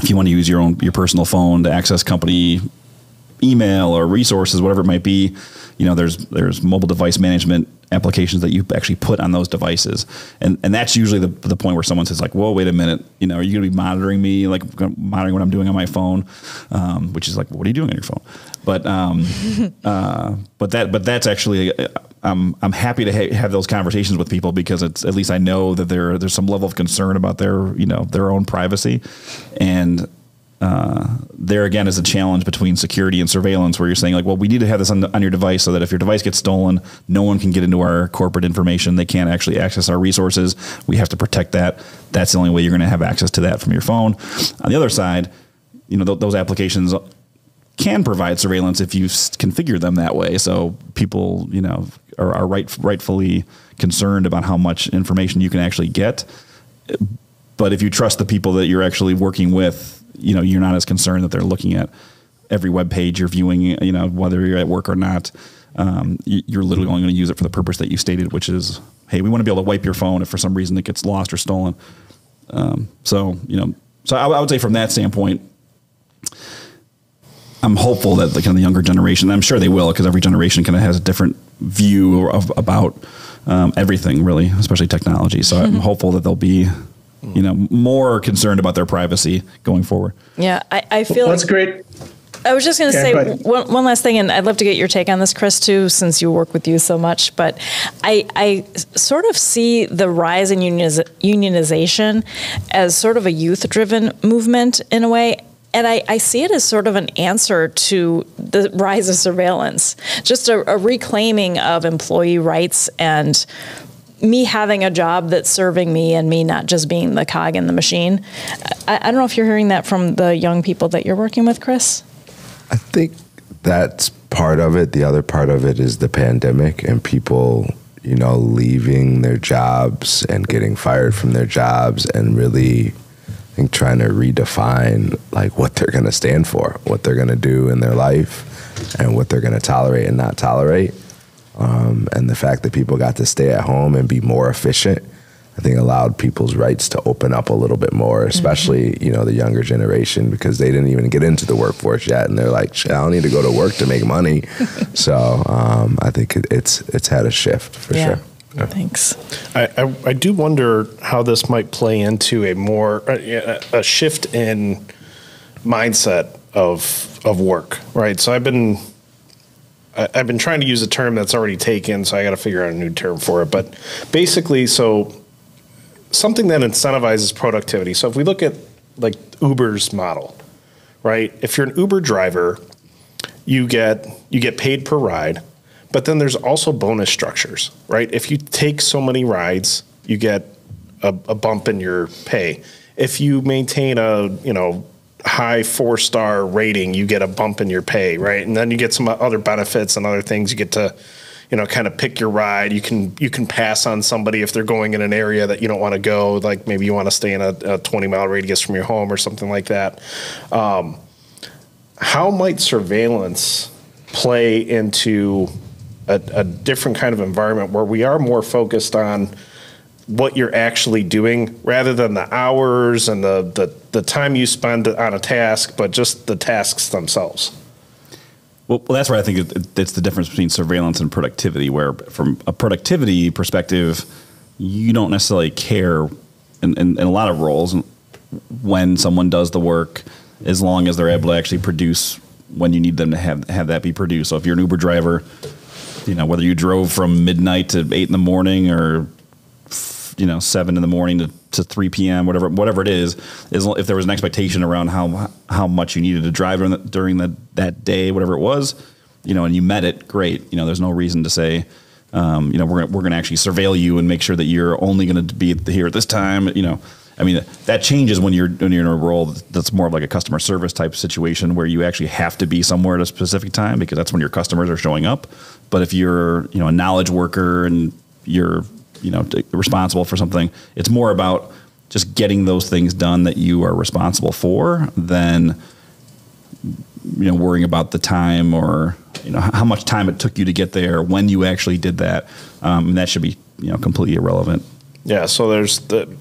A: if you want to use your own your personal phone to access company email or resources, whatever it might be, you know, there's there's mobile device management applications that you actually put on those devices, and and that's usually the the point where someone says like, "Whoa, wait a minute, you know, are you going to be monitoring me, like monitoring what I'm doing on my phone?" Um, which is like, what are you doing on your phone? But um, uh, but that but that's actually. uh, I'm I'm happy to ha- have those conversations with people because it's at least I know that there there's some level of concern about their you know their own privacy, and uh, there again is a challenge between security and surveillance where you're saying like well we need to have this on, on your device so that if your device gets stolen no one can get into our corporate information. They can't actually access our resources. We have to protect that. That's the only way you're going to have access to that from your phone. On the other side you know th- those applications can provide surveillance if you configure them that way. So people you know are, are right, rightfully concerned about how much information you can actually get. But if you trust the people that you're actually working with, you know, you're not as concerned that they're looking at every web page you're viewing, you know, whether you're at work or not. Um, you're literally only going to use it for the purpose that you stated, which is, hey, we want to be able to wipe your phone if for some reason it gets lost or stolen. Um, so, you know, so I, I would say from that standpoint, I'm hopeful that the kind of the younger generation, I'm sure they will, because every generation kind of has a different view of about um, everything, really, especially technology. So I'm hopeful that they'll be, you know, more concerned about their privacy going forward.
F: Yeah, I, I feel
C: That's
F: like
C: great.
F: I was just going to
C: Yeah,
F: say
C: go
F: one, one last thing, and I'd love to get your take on this, Chris, too, since you work with you so much. But I, I sort of see the rise in unioniz- unionization as sort of a youth driven movement in a way. And I, I see it as sort of an answer to the rise of surveillance, just a, a reclaiming of employee rights and me having a job that's serving me and me not just being the cog in the machine. I, I don't know if you're hearing that from the young people that you're working with, Chris.
D: I think that's part of it. The other part of it is the pandemic and people, you know, leaving their jobs and getting fired from their jobs and really I think trying to redefine like what they're going to stand for, what they're going to do in their life and what they're going to tolerate and not tolerate. Um, and the fact that people got to stay at home and be more efficient, I think allowed people's rights to open up a little bit more, especially you know the younger generation because they didn't even get into the workforce yet, and they're like, "Shit, I don't need to go to work to make money. so um, I think it, it's it's had a shift for
F: Yeah.
D: sure.
F: Thanks.
E: I, I, I do wonder how this might play into a more a, a shift in mindset of of work, right? So I've been I- I've been trying to use a term that's already taken, so I got to figure out a new term for it. But basically, so something that incentivizes productivity. So if we look at like Uber's model, right? If you're an Uber driver, you get you get paid per ride, but then there's also bonus structures, right? If you take so many rides, you get a, a bump in your pay. If you maintain a you know high four star rating, you get a bump in your pay, right? And then you get some other benefits and other things. You get to you know kind of pick your ride. You can you can pass on somebody if they're going in an area that you don't want to go, like maybe you want to stay in a, a 20 mile radius from your home or something like that. Um, how might surveillance play into a, a different kind of environment where we are more focused on what you're actually doing rather than the hours and the, the, the time you spend on a task, but just the tasks themselves?
A: Well, well, that's where I think it, it- it's the difference between surveillance and productivity. Where, from a productivity perspective, you don't necessarily care in, in, in a lot of roles when someone does the work, as long as they're able to actually produce when you need them to have have that be produced. So, if you're an Uber driver, you know whether you drove from midnight to eight in the morning or you know seven in the morning to, to three p.m. whatever whatever it is is if there was an expectation around how how much you needed to drive during, the, during the, that day whatever it was you know and you met it great you know there's no reason to say um, you know we're we're going to actually surveil you and make sure that you're only going to be here at this time you know I mean that changes when you're when you're in a role that's more of like a customer service type situation where you actually have to be somewhere at a specific time because that's when your customers are showing up but if you're you know a knowledge worker and you're you know responsible for something. It's more about just getting those things done that you are responsible for than you know worrying about the time or you know how much time it took you to get there when you actually did that. Um, and that should be you know completely irrelevant.
E: Yeah, so there's the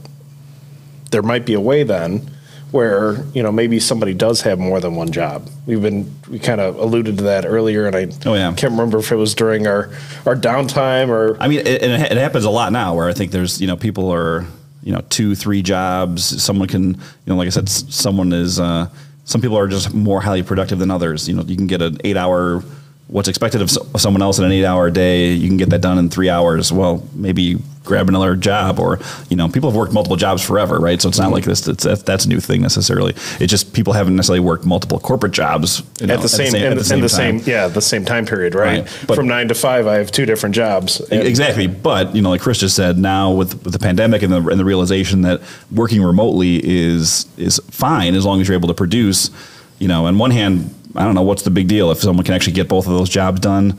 E: there might be a way then where you know maybe somebody does have more than one job. We've been we kind of alluded to that earlier, and I
A: Oh, yeah.
E: can't remember if it was during our our downtime or
A: I mean, it, and it, it happens a lot now where I think there's, you know, people are, you know, two, three jobs. Someone can, you know, like I said, someone is, uh, some people are just more highly productive than others. You know, you can get an eight hour, what's expected of so- of someone else in an eight hour day, you can get that done in three hours. Well, maybe grab another job or, you know, people have worked multiple jobs forever, right? So it's not like mm-hmm. this, it's, that's, that's a new thing necessarily. It's just people haven't necessarily worked multiple corporate jobs you know,
E: at the same, in,
A: at
E: the, in the same
A: time.
E: yeah the same time period, right?
A: Right, but-
E: From nine to five, I have two different jobs.
A: Exactly, but you know, like Chris just said, now with, with the pandemic and the, and the realization that working remotely is is fine as long as you're able to produce. You know, on one hand, I don't know what's the big deal if someone can actually get both of those jobs done.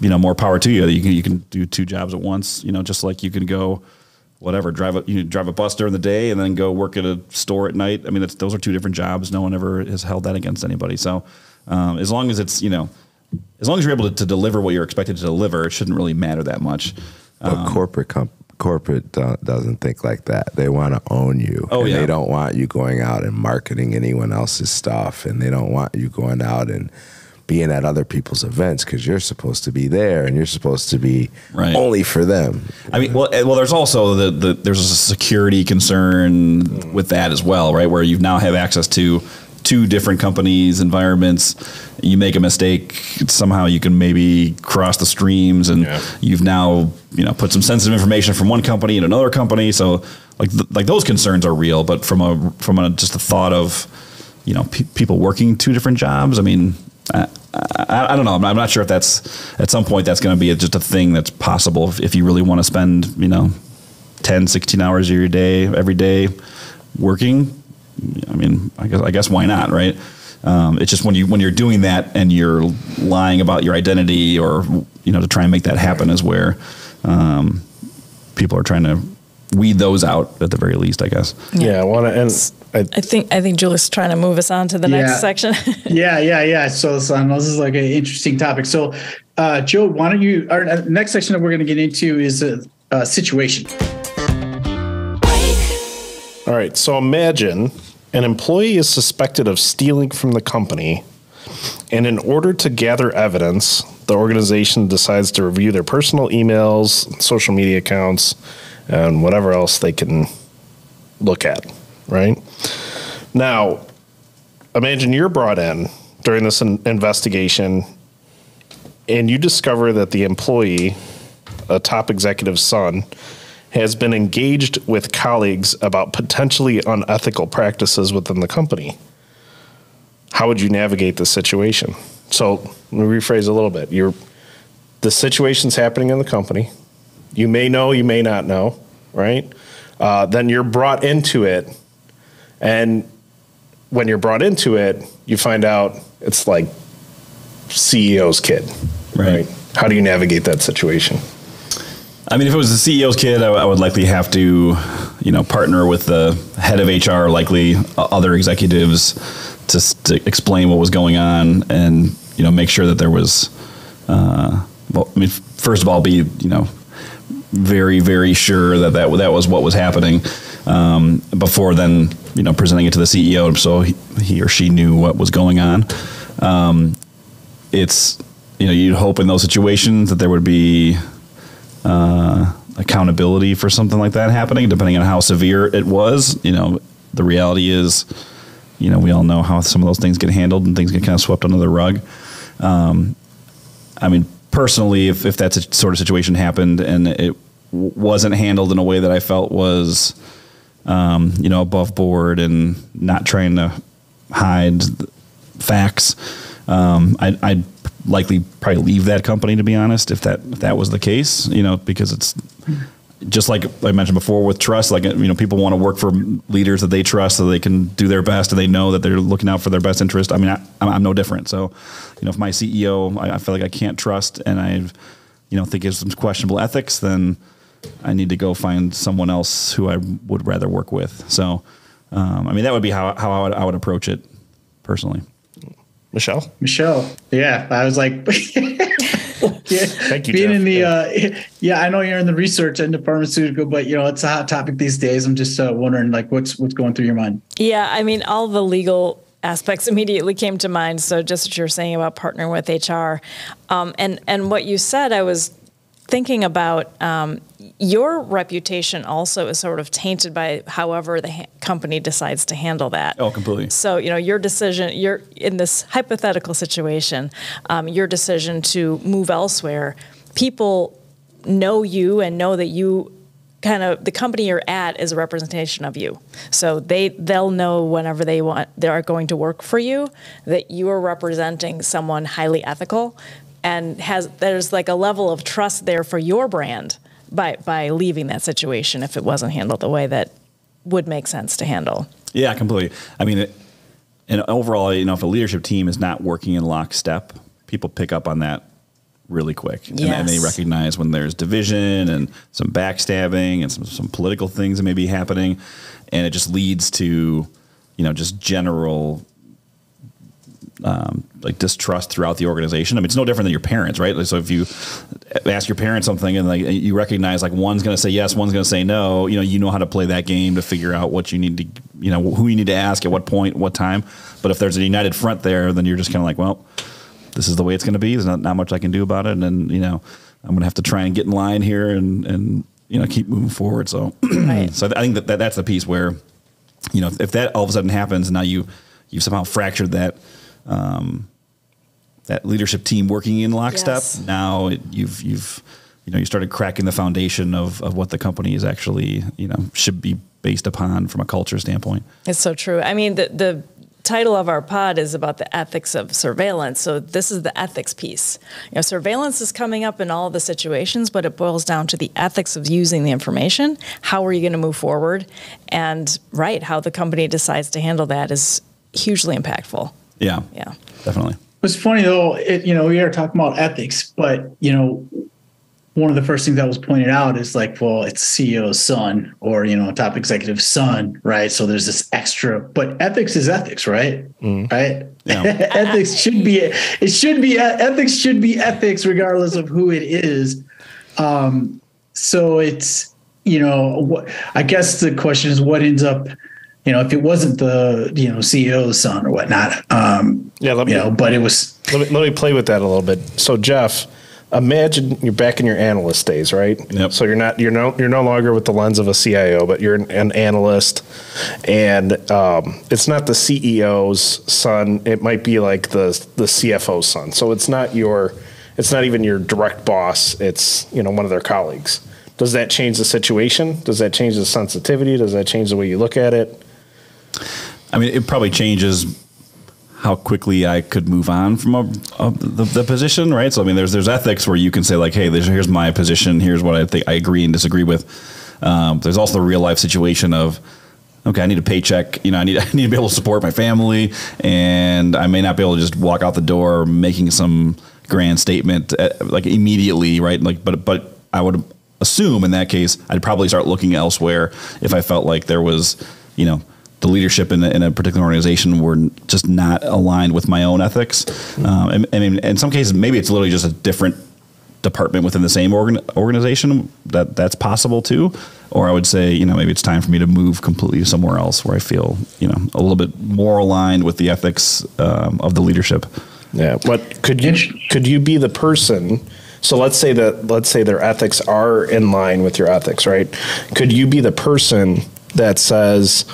A: You know, more power to you. You can you can do two jobs at once. You know, just like you can go, whatever, drive a you can drive a bus during the day and then go work at a store at night. I mean, that's, those are two different jobs. No one ever has held that against anybody. So, um, as long as it's you know, as long as you're able to, to deliver what you're expected to deliver, it shouldn't really matter that much.
D: But corporate com- corporate do- doesn't think like that. They want to own you.
A: Oh,
D: and
A: yeah.
D: They don't want you going out and marketing anyone else's stuff, and they don't want you going out and being at other people's events because you're supposed to be there and you're supposed to be
A: Right.
D: only for them.
A: I mean, well, eh, well, there's also the, the there's a security concern with that as well, right? Where you now have access to two different companies' environments. You make a mistake, somehow you can maybe cross the streams, and
E: Yeah.
A: you've now you know put some sensitive information from one company in another company. So like th- like those concerns are real, but from a from a just a thought of you know pe- people working two different jobs. I mean. I, I, I don't know. I'm not, I'm not sure if that's at some point that's going to be just a thing that's possible if, if you really want to spend, you know, 10, 16 hours of your day every day working. I mean, I guess, I guess why not, right? Um, it's just when you when you're doing that and you're lying about your identity or you know to try and make that happen is where um, people are trying to weed those out at the very least, I guess.
E: Yeah, I want to, and I,
F: I think I think Julie's trying to move us on to the
C: Yeah.
F: next section.
C: yeah, yeah, yeah. So, so this is like an interesting topic. So, uh, Joe, why don't you? Our uh, next section that we're going to get into is a, a situation.
E: All right. So imagine an employee is suspected of stealing from the company, and in order to gather evidence, the organization decides to review their personal emails, social media accounts, and whatever else they can look at. Right now, imagine you're brought in during this in- investigation, and you discover that the employee, a top executive's son, has been engaged with colleagues about potentially unethical practices within the company. How would you navigate the situation? So let me rephrase a little bit. You're the situation's happening in the company. You may know, you may not know, right? Uh, then you're brought into it, and when you're brought into it, you find out it's like CEO's kid,
A: Right.
E: How do you navigate that situation?
A: I mean, if it was the CEO's kid, I, I would likely have to, you know, partner with the head of HR, likely uh, other executives, to, to explain what was going on and you know make sure that there was, uh, well, I mean, first of all, be you know, very very sure that that that was what was happening um, before then you know presenting it to the CEO, so he, he or she knew what was going on. Um, it's you know you'd hope in those situations that there would be uh, accountability for something like that happening, depending on how severe it was. You know, the reality is, you know, we all know how some of those things get handled and things get kind of swept under the rug. Um, I mean, personally, if, if that sort of situation happened and it w- wasn't handled in a way that I felt was, um, you know, above board and not trying to hide facts, um, I, I'd likely probably leave that company to be honest, if that if that was the case, you know, because it's just like I mentioned before with trust, like you know, people want to work for leaders that they trust, so they can do their best, and they know that they're looking out for their best interest. I mean, I, I'm, I'm no different. So, you know, if my CEO, I, I feel like I can't trust, and I, you know, think has some questionable ethics, then I need to go find someone else who I would rather work with. So, um, I mean, that would be how how I would, I would approach it personally.
E: Michelle?
C: Michelle, yeah, I was like, yeah,
E: Thank you,
C: being
E: Jeff.
C: in the,
E: Yeah.
C: uh, yeah, I know you're in the research and the pharmaceutical, but you know, it's a hot topic these days. I'm just uh, wondering, like, what's what's going through your mind?
F: Yeah, I mean, all the legal aspects immediately came to mind. So just what you're saying about partnering with HR, um, and and what you said, I was thinking about. Um, your reputation also is sort of tainted by however the ha- company decides to handle that.
A: Oh, completely.
F: So you know your decision. You're in this hypothetical situation. Um, your decision to move elsewhere. People know you and know that you kind of the company you're at is a representation of you. So they they'll know whenever they want they are going to work for you that you are representing someone highly ethical and has there's like a level of trust there for your brand by by leaving that situation if it wasn't handled the way that would make sense to handle.
A: Yeah, completely. I mean, it, and overall, you know, if a leadership team is not working in lockstep, people pick up on that really quick, and, and they recognize when there's division and some backstabbing and some some political things that may be happening, and it just leads to, you know, just general um, like distrust throughout the organization. I mean, it's no different than your parents, right? Like, so if you ask your parents something and like you recognize like one's going to say yes, one's going to say no, you know, you know how to play that game to figure out what you need to, you know, who you need to ask at what point, what time. But if there's a united front there, then you're just kind of like, well, this is the way it's going to be. There's not, not much I can do about it, and then you know, I'm going to have to try and get in line here and and you know keep moving forward. So,
F: Right.
A: so I think that, that that's the piece where, you know, if that all of a sudden happens, now you you've somehow fractured that um, that leadership team working in lockstep.
F: Yes.
A: Now it, you've you've you know you started cracking the foundation of of what the company is actually you know should be based upon from a culture standpoint.
F: It's so true. I mean, the, the title of our pod is about the ethics of surveillance. So this is the ethics piece. You know, surveillance is coming up in all the situations, but it boils down to the ethics of using the information. How are you going to move forward? And right, how the company decides to handle that is hugely impactful.
A: Yeah,
F: Yeah.
A: definitely.
C: It's funny though, it, you know, we are talking about ethics, but you know, one of the first things that was pointed out is like, well, it's CEO's son or you know, top executive's son, right? So there's this extra, but ethics is ethics, right? Right?
A: Yeah.
C: ethics should be it should be ethics should be ethics regardless of who it is. Um, so it's you know, what I guess the question is what ends up. You know, if it wasn't the you know CEO's son or whatnot, um,
E: Yeah, let me-
C: you know, but it was
E: Let me, let me play with that a little bit. So, Jeff, imagine you're back in your analyst days, right?
A: Yep.
E: So you're not you're no you're no longer with the lens of a CIO, but you're an, an analyst, and um, it's not the CEO's son. It might be like the the CFO's son. So it's not your it's not even your direct boss. It's you know one of their colleagues. Does that change the situation? Does that change the sensitivity? Does that change the way you look at it?
A: I mean, it probably changes how quickly I could move on from a, a, the, the position, right? So, I mean, there's there's ethics where you can say like, hey, here's my position, here's what I think I agree and disagree with. Um, there's also the real life situation of, okay, I need a paycheck, you know, I need I need to be able to support my family, and I may not be able to just walk out the door making some grand statement uh, like immediately, right? Like, but but I would assume in that case, I'd probably start looking elsewhere if I felt like there was, you know, the leadership in a, in a particular organization were just not aligned with my own ethics. Um, and, and in, some cases, maybe it's literally just a different department within the same organ, organization. That that's possible too. Or I would say, you know, maybe it's time for me to move completely somewhere else where I feel, you know, a little bit more aligned with the ethics um, of the leadership.
E: Yeah, but could you could you be the person? So let's say that let's say their ethics are in line with your ethics, right? Could you be the person that says,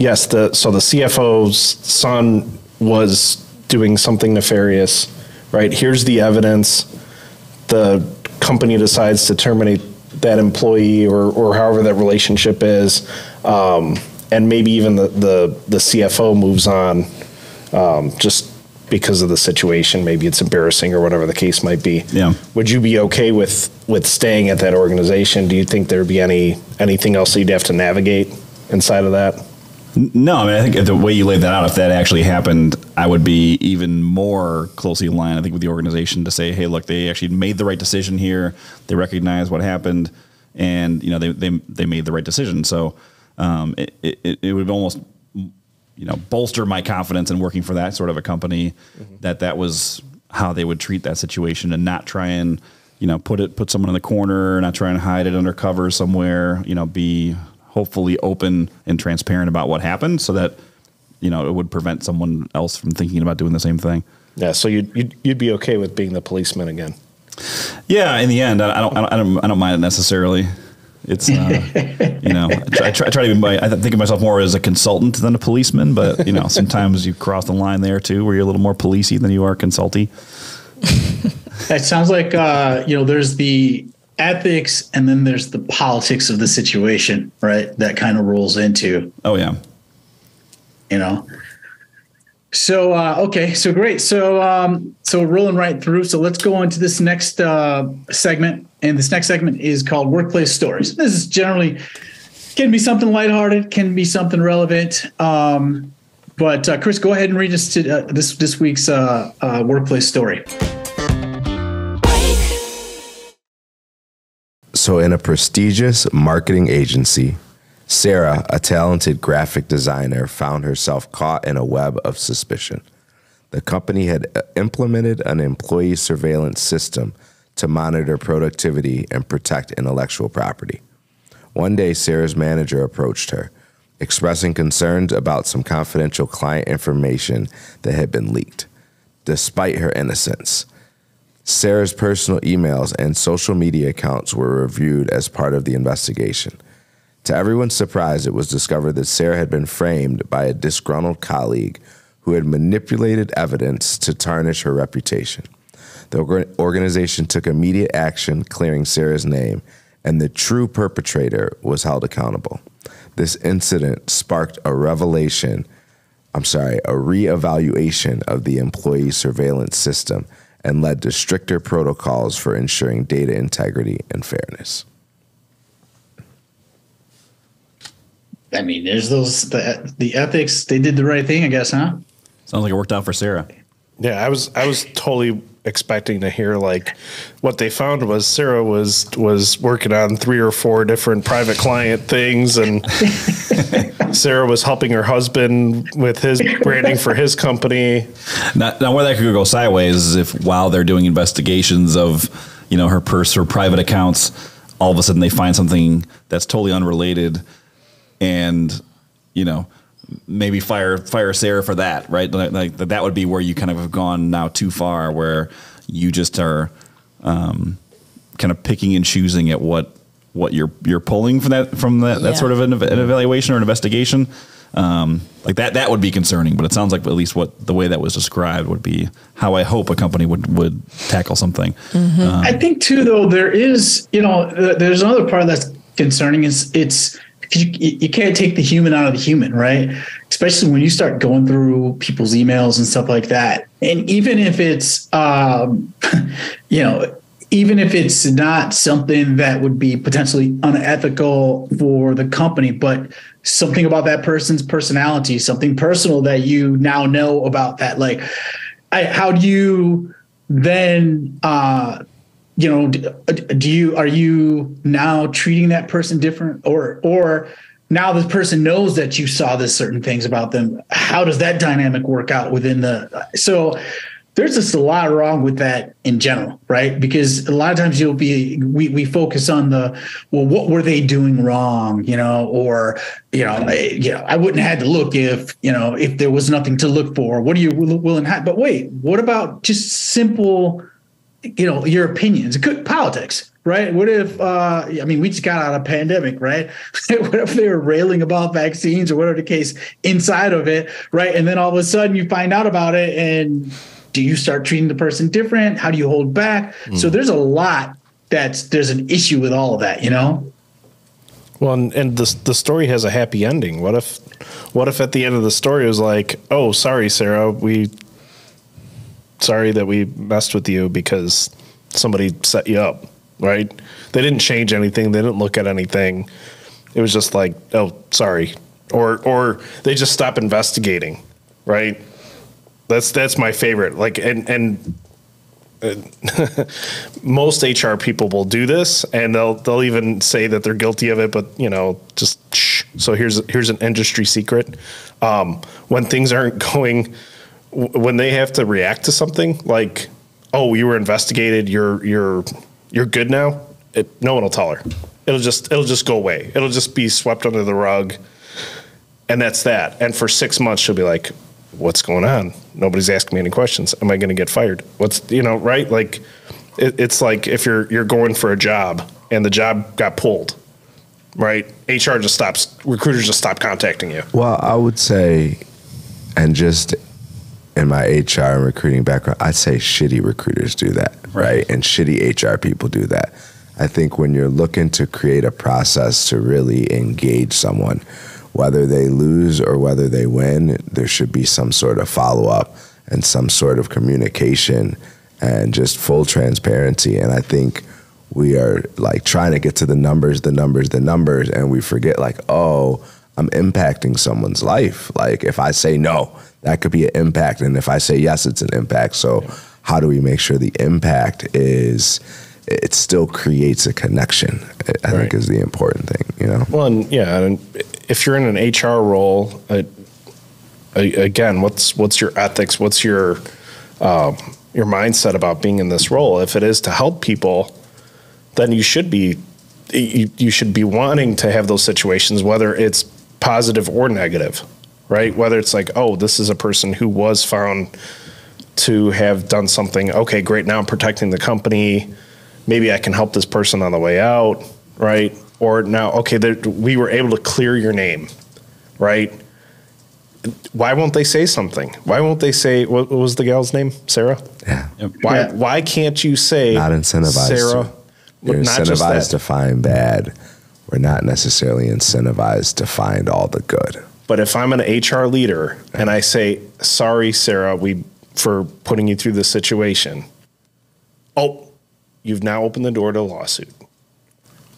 E: yes, the so the CFO's son was doing something nefarious, right? Here's the evidence. The company decides to terminate that employee or or however that relationship is, um, and maybe even the the the CFO moves on um, just because of the situation. Maybe it's embarrassing or whatever the case might be.
A: Yeah.
E: Would you be okay with with staying at that organization? Do you think there'd be any anything else that you'd have to navigate inside of that?
A: No, I mean, I think the way you laid that out, if that actually happened, I would be even more closely aligned, I think, with the organization to say, hey, look, they actually made the right decision here. They recognize what happened, and you know, they they, they made the right decision. So um, it, it it would almost you know bolster my confidence in working for that sort of a company that that was how they would treat that situation and not try and you know put it put someone in the corner, not try and hide it under cover somewhere. You know, be hopefully open and transparent about what happened so that you know it would prevent someone else from thinking about doing the same thing.
E: Yeah. So you'd you'd, you'd be okay with being the policeman again?
A: Yeah, in the end, I I don't, I don't, I don't, I don't mind it necessarily. It's, uh, you know, I try, I try, to be, my, I think of myself more as a consultant than a policeman, but you know, sometimes you cross the line there too, where you're a little more policey than you are consulty.
C: It sounds like uh, you know there's the ethics and then there's the politics of the situation, right? That kind of rolls into
A: Oh yeah.
C: you know. So uh, okay, so great. So um, so rolling right through. So let's go on to this next uh, segment, and this next segment is called workplace stories. This is generally can be something lighthearted, can be something relevant. Um, but uh, Chris, go ahead and read us to uh, this this week's uh, uh, workplace story.
D: So, in a prestigious marketing agency, Sarah, a talented graphic designer, found herself caught in a web of suspicion. The company had uh, implemented an employee surveillance system to monitor productivity and protect intellectual property. One day, Sarah's manager approached her, expressing concerns about some confidential client information that had been leaked. Despite her innocence, Sarah's personal emails and social media accounts were reviewed as part of the investigation. To everyone's surprise, it was discovered that Sarah had been framed by a disgruntled colleague who had manipulated evidence to tarnish her reputation. The organization took immediate action, clearing Sarah's name, and the true perpetrator was held accountable. This incident sparked a revelation, I'm sorry, a reevaluation of the employee surveillance system and led to stricter protocols for ensuring data integrity and fairness.
C: I mean, there's those the, the ethics. They did the right thing, I guess, huh?
A: Sounds like it worked out for Sarah.
E: Yeah, I was I was totally expecting to hear like what they found was Sarah was was working on three or four different private client things and Sarah was helping her husband with his branding for his company.
A: Now, now where that could go sideways is if while they're doing investigations of, you know, her purse or private accounts, all of a sudden they find something that's totally unrelated and, you know, maybe fire fire Sarah for that, right? Like, like, that would be where you kind of have gone now too far, where you just are um, kind of picking and choosing at what what you're you're pulling from that from that, yeah. that sort of an, an, evaluation or an investigation. Um, like that that would be concerning, but it sounds like at least what the way that was described would be how I hope a company would would tackle something.
C: Mm-hmm. Um, I think too, though there is you know there's another part that's concerning is it's you, you can't take the human out of the human, right? Especially when you start going through people's emails and stuff like that. And even if it's, um, you know, even if it's not something that would be potentially unethical for the company, but something about that person's personality, something personal that you now know about that, like, I, how do you then uh, you know uh, do you are you now treating that person different? Or or now this person knows that you saw this certain things about them how does that dynamic work out within the uh, so there's just a lot wrong with that in general right? Because a lot of times you'll be we, we focus on the well what were they doing wrong you know or you know I, you know I wouldn't have had to look if you know if there was nothing to look for what are you willing to have but wait what about just simple you know your opinions. Good politics right? What if uh i mean we just got out of pandemic right? What if they were railing about vaccines or whatever the case inside of it right? And then all of a sudden you find out about it and do you start treating the person different? How do you hold back? Mm. so there's a lot that's there's an issue with all of that you know?
E: Well and, and the, the story has a happy ending. What if what if at the end of the story it was like oh sorry sarah we sorry that we messed with you because somebody set you up, right? They didn't change anything. They didn't look at anything. It was just like, oh, sorry, or or they just stop investigating, right? That's that's my favorite. Like and and. Uh, most HR people will do this, and they'll they'll even say that they're guilty of it. But you know, just shh. so here's here's an industry secret. Um, when things aren't going when they have to react to something like, "Oh, you were investigated. You're you're you're good now." It, no one will tell her. It'll just it'll just go away. It'll just be swept under the rug, and that's that. And for six months, she'll be like, "What's going on? Nobody's asking me any questions. Am I going to get fired? What's you know right? Like, it, it's like if you're you're going for a job and the job got pulled." Right, HR just stops. Recruiters just stop contacting you.
D: Well, I would say, and just in my HR and recruiting background, I'd say shitty recruiters do that, right. right? And shitty HR people do that. I think when you're looking to create a process to really engage someone, whether they lose or whether they win, there should be some sort of follow up and some sort of communication and just full transparency. And I think we are like trying to get to the numbers, the numbers, the numbers, and we forget like, oh, I'm impacting someone's life. Like if I say no, that could be an impact. And if I say yes, it's an impact. So yeah. how do we make sure the impact is it still creates a connection? I right. think is the important thing, you know?
E: Well, and yeah, and if you're in an HR role, uh, again, what's what's your ethics? What's your um, your mindset about being in this role? If it is to help people, then you should be you, you should be wanting to have those situations, whether it's positive or negative, right? Whether it's like, oh, this is a person who was found to have done something. Okay, great. Now I'm protecting the company. Maybe I can help this person on the way out, right? Or now, okay, we were able to clear your name, right? Why won't they say something? Why won't they say what, what was the gal's name? Sarah.
D: Yeah.
E: Why?
C: Yeah.
E: Why can't you say
D: Not incentivized
E: Sarah?
D: to. You're
E: not just
D: incentivized
E: that.
D: to find bad. We're not necessarily incentivized to find all the good.
E: But if I'm an HR leader and I say, "Sorry, Sarah, we for putting you through this situation," oh, you've now opened the door to a lawsuit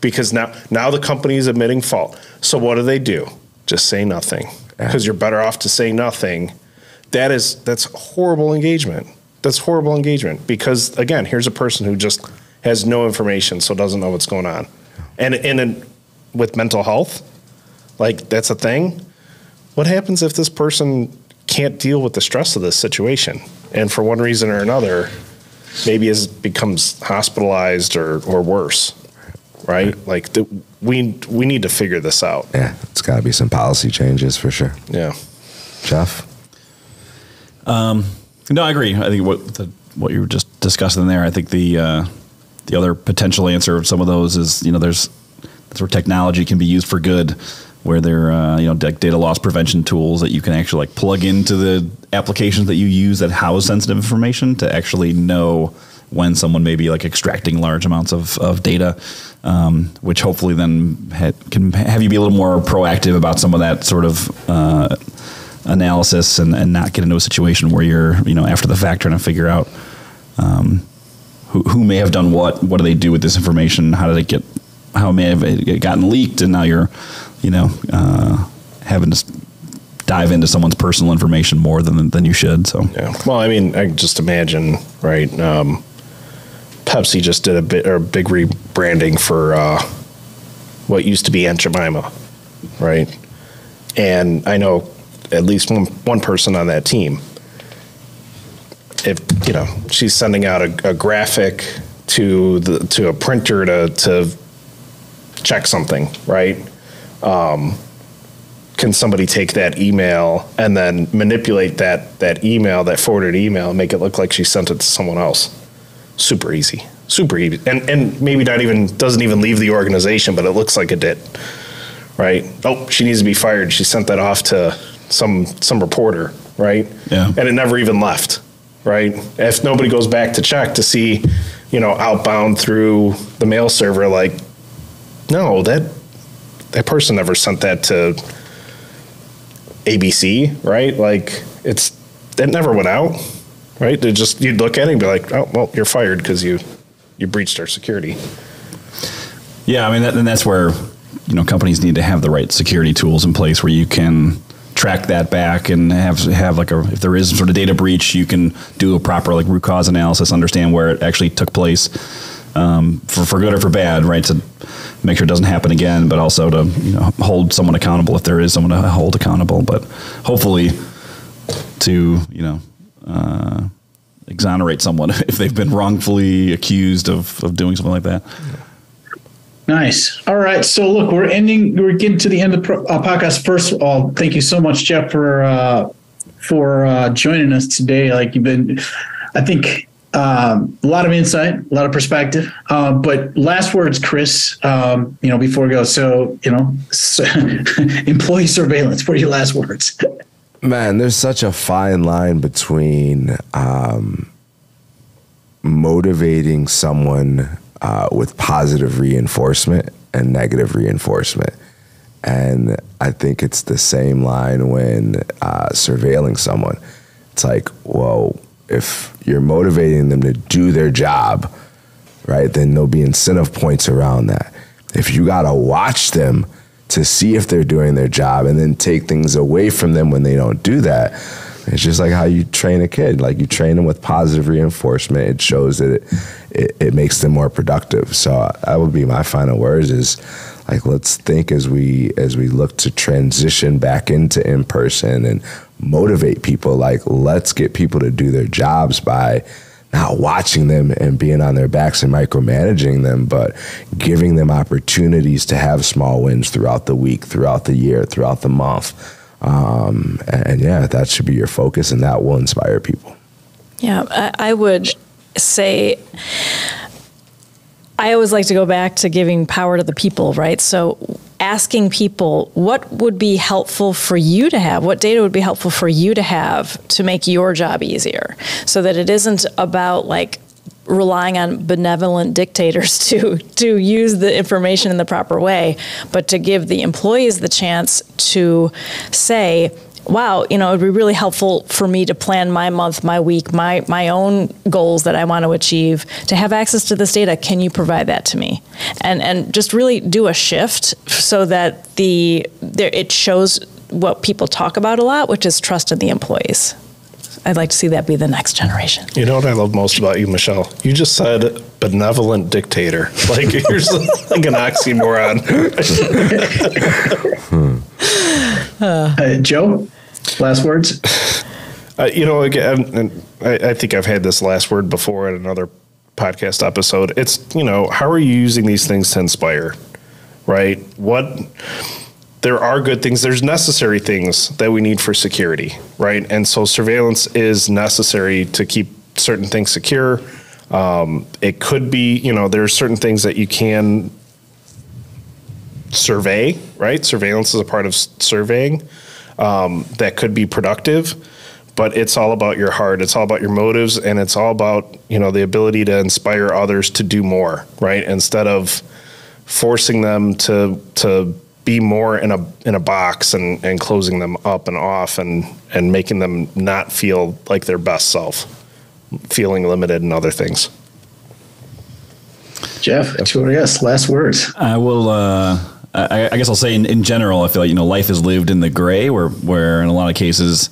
E: because now now the company is admitting fault. So what do they do? Just say nothing because you're better off to say nothing. That is that's horrible engagement. That's horrible engagement because again, here's a person who just has no information, so doesn't know what's going on, and and in, with mental health, like that's a thing. What happens if this person can't deal with the stress of this situation, and for one reason or another, maybe is becomes hospitalized or or worse, right? Like the, we we need to figure this out.
D: Yeah, it's got to be some policy changes for sure.
E: Yeah.
D: Jeff?
A: No, I agree. I think what the, what you were just discussing there. I think the uh, the other potential answer of some of those is you know there's that's where technology can be used for good, where there uh, you know data loss prevention tools that you can actually like plug into the applications that you use that house sensitive information to actually know when someone may be like extracting large amounts of, of data, um, which hopefully then ha- can have you be a little more proactive about some of that sort of uh, analysis and, and not get into a situation where you're you know after the fact trying to figure out um, who, who may have done what what do they do with this information how did it get how it may have gotten leaked and now you're you know uh, having to dive into someone's personal information more than than you should so
E: Yeah. Well, I mean, I just imagine, right? Um, Pepsi just did a bit or a big rebranding for uh, what used to be Aunt Jemima, right? And I know at least one one person on that team. If you know, she's sending out a, a graphic to the to a printer to to check something, right? Um, can somebody take that email and then manipulate that that email, that forwarded email, and make it look like she sent it to someone else? Super easy, super easy, and and maybe not even doesn't even leave the organization, but it looks like it did, right? Oh, she needs to be fired. She sent that off to some some reporter, right?
A: Yeah.
E: and it never even left, right? If nobody goes back to check to see, you know, outbound through the mail server, like, no, that that person never sent that to ABC, right? Like it's it never went out, right? They just you'd look at it and be like, oh well, you're fired because you you breached our security.
A: Yeah, I mean, that, and that's where you know companies need to have the right security tools in place where you can track that back and have have like a if there is sort of data breach, you can do a proper like root cause analysis, understand where it actually took place, um, for for good or for bad, right? Make sure it doesn't happen again, but also to you know hold someone accountable if there is someone to hold accountable. But hopefully, to you know. Uh, exonerate someone if they've been wrongfully accused of, of doing something like that.
C: Nice. All right. So look, we're ending. We're getting to the end of the pro- uh, podcast. First of all, thank you so much, Jeff, for uh, for uh, joining us today. Like you've been, I think, um, a lot of insight, a lot of perspective. Um, but last words, Chris. Um, you know, before we go. So you know, so, employee surveillance. What are your last words?
D: Man, there's such a fine line between um, motivating someone uh, with positive reinforcement and negative reinforcement. And I think it's the same line when uh, surveilling someone. It's like, well, if you're motivating them to do their job, right, then there'll be incentive points around that. If you got to watch them to see if they're doing their job and then take things away from them when they don't do that, it's just like how you train a kid. Like you train them with positive reinforcement. It shows that it, it, it makes them more productive. So that would be my final words is like let's think as we as we look to transition back into in person and motivate people. Like, let's get people to do their jobs by not watching them and being on their backs and micromanaging them, but giving them opportunities to have small wins throughout the week, throughout the year, throughout the month. Um, and, yeah, that should be your focus, and that will inspire people.
F: Yeah, I, I would say I always like to go back to giving power to the people, right? So asking people what would be helpful for you to have, what data would be helpful for you to have to make your job easier, so that it isn't about like relying on benevolent dictators to to use the information in the proper way, but to give the employees the chance to say, wow, you know, it would be really helpful for me to plan my month, my week, my my own goals that I want to achieve. To have access to this data, can you provide that to me? And and just really do a shift so that the there, it shows what people talk about a lot, which is trust in the employees. I'd like to see that be the next generation.
E: You know what I love most about you, Michelle? You just said benevolent dictator. Like you're like an oxymoron. Hmm.
C: Uh, Joe, last words.
E: Uh, you know, again, and I, I think I've had this last word before in another podcast episode. It's you know, how are you using these things to inspire? Right? What there are good things. There's necessary things that we need for security, right? And so surveillance is necessary to keep certain things secure. Um, it could be, you know, there are certain things that you can survey, right? Surveillance is a part of surveying um, that could be productive, but it's all about your heart. It's all about your motives, and it's all about you know the ability to inspire others to do more, right? Instead of forcing them to to be more in a in a box and, and closing them up and off and and making them not feel like their best self, feeling limited and other things.
C: Jeff, to our guests, last words.
A: I will. Uh, I, I guess I'll say in, in general, I feel like you know life is lived in the gray, where where in a lot of cases,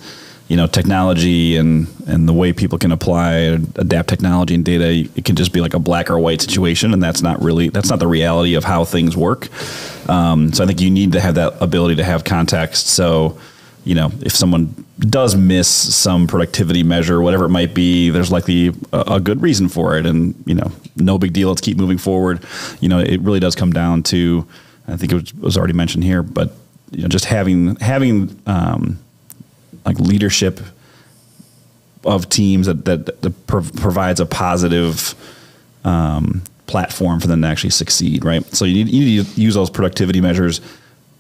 A: you know, technology and and the way people can apply adapt technology and data, it can just be like a black or white situation, and that's not really that's not the reality of how things work. Um, so I think you need to have that ability to have context. So you know, if someone does miss some productivity measure, whatever it might be, there's likely a, a, good reason for it. And, you know, no big deal. Let's keep moving forward. You know, it really does come down to, I think it was, was already mentioned here, but, you know, just having, having, um, like leadership of teams that, that, that prov- provides a positive, um, platform for them to actually succeed. Right. So you need, you need to use those productivity measures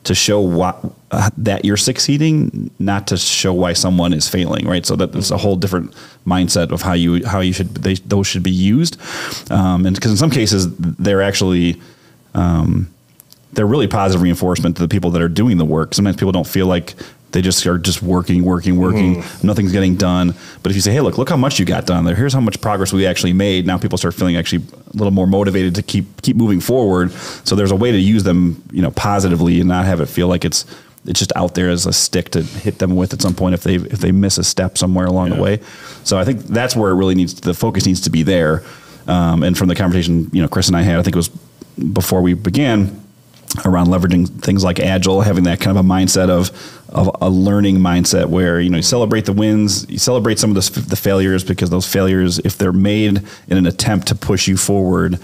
A: to show what uh, that you're succeeding, not to show why someone is failing, right? So that there's a whole different mindset of how you how you should they, those should be used, um, and because in some cases they're actually um, they're really positive reinforcement to the people that are doing the work. Sometimes people don't feel like they just are just working, working, working. Mm. Nothing's getting done. But if you say, "Hey, look, look how much you got done there. Here's how much progress we actually made." Now people start feeling actually a little more motivated to keep keep moving forward. So there's a way to use them, you know, positively and not have it feel like it's it's just out there as a stick to hit them with at some point if they if they miss a step somewhere along yeah. the way. So I think that's where it really needs the focus needs to be there. Um, and from the conversation, you know, Chris and I had, I think it was before we began around leveraging things like agile having that kind of a mindset of of a learning mindset where you know you celebrate the wins you celebrate some of the, the failures because those failures if they're made in an attempt to push you forward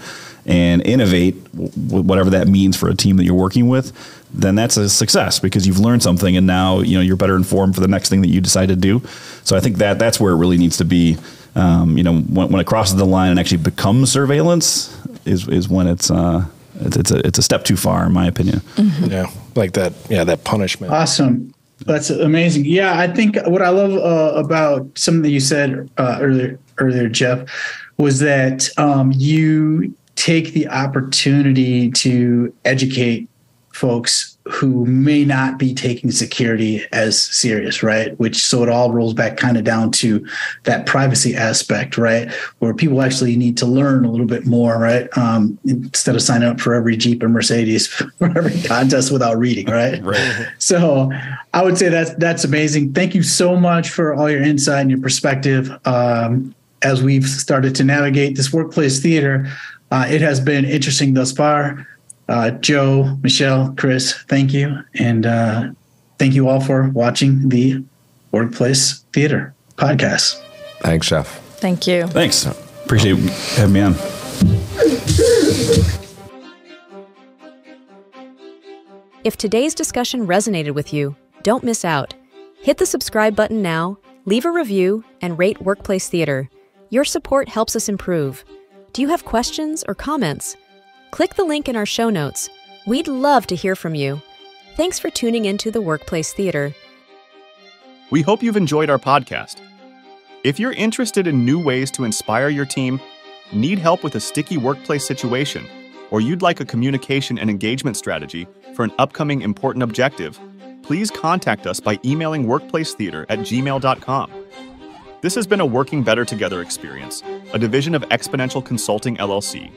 A: and innovate whatever that means for a team that you're working with then that's a success because you've learned something and now you know you're better informed for the next thing that you decide to do. So i think that that's where it really needs to be um, you know when, when, it crosses the line and actually becomes surveillance is is when it's uh, it's, it's a it's a step too far, in my opinion.
E: Mm-hmm. Yeah, like that. Yeah, that punishment.
C: Awesome. That's amazing. Yeah, I think what I love uh, about something that you said uh, earlier, earlier, Jeff, was that um, you take the opportunity to educate folks who may not be taking security as serious, right? Which so it all rolls back kind of down to that privacy aspect, right? Where people actually need to learn a little bit more, right? Um, instead of signing up for every Jeep and Mercedes for every contest without reading, right?
A: right.
C: So I would say that's that's amazing. Thank you so much for all your insight and your perspective. Um, as we've started to navigate this workplace theater, uh, it has been interesting thus far. Uh, Joe, Michelle, Chris, thank you. And uh, thank you all for watching the Workplace Theater podcast.
D: Thanks, Jeff.
F: Thank you.
A: Thanks. Appreciate having me on.
G: If today's discussion resonated with you, don't miss out. Hit the subscribe button now, leave a review, and rate Workplace Theater. Your support helps us improve. Do you have questions or comments? Click the link in our show notes. We'd love to hear from you. Thanks for tuning into the Workplace Theater.
H: We hope you've enjoyed our podcast. If you're interested in new ways to inspire your team, need help with a sticky workplace situation, or you'd like a communication and engagement strategy for an upcoming important objective, please contact us by emailing workplacetheater at gmail.com. This has been a Working Better Together experience, a division of Exponential Consulting LLC,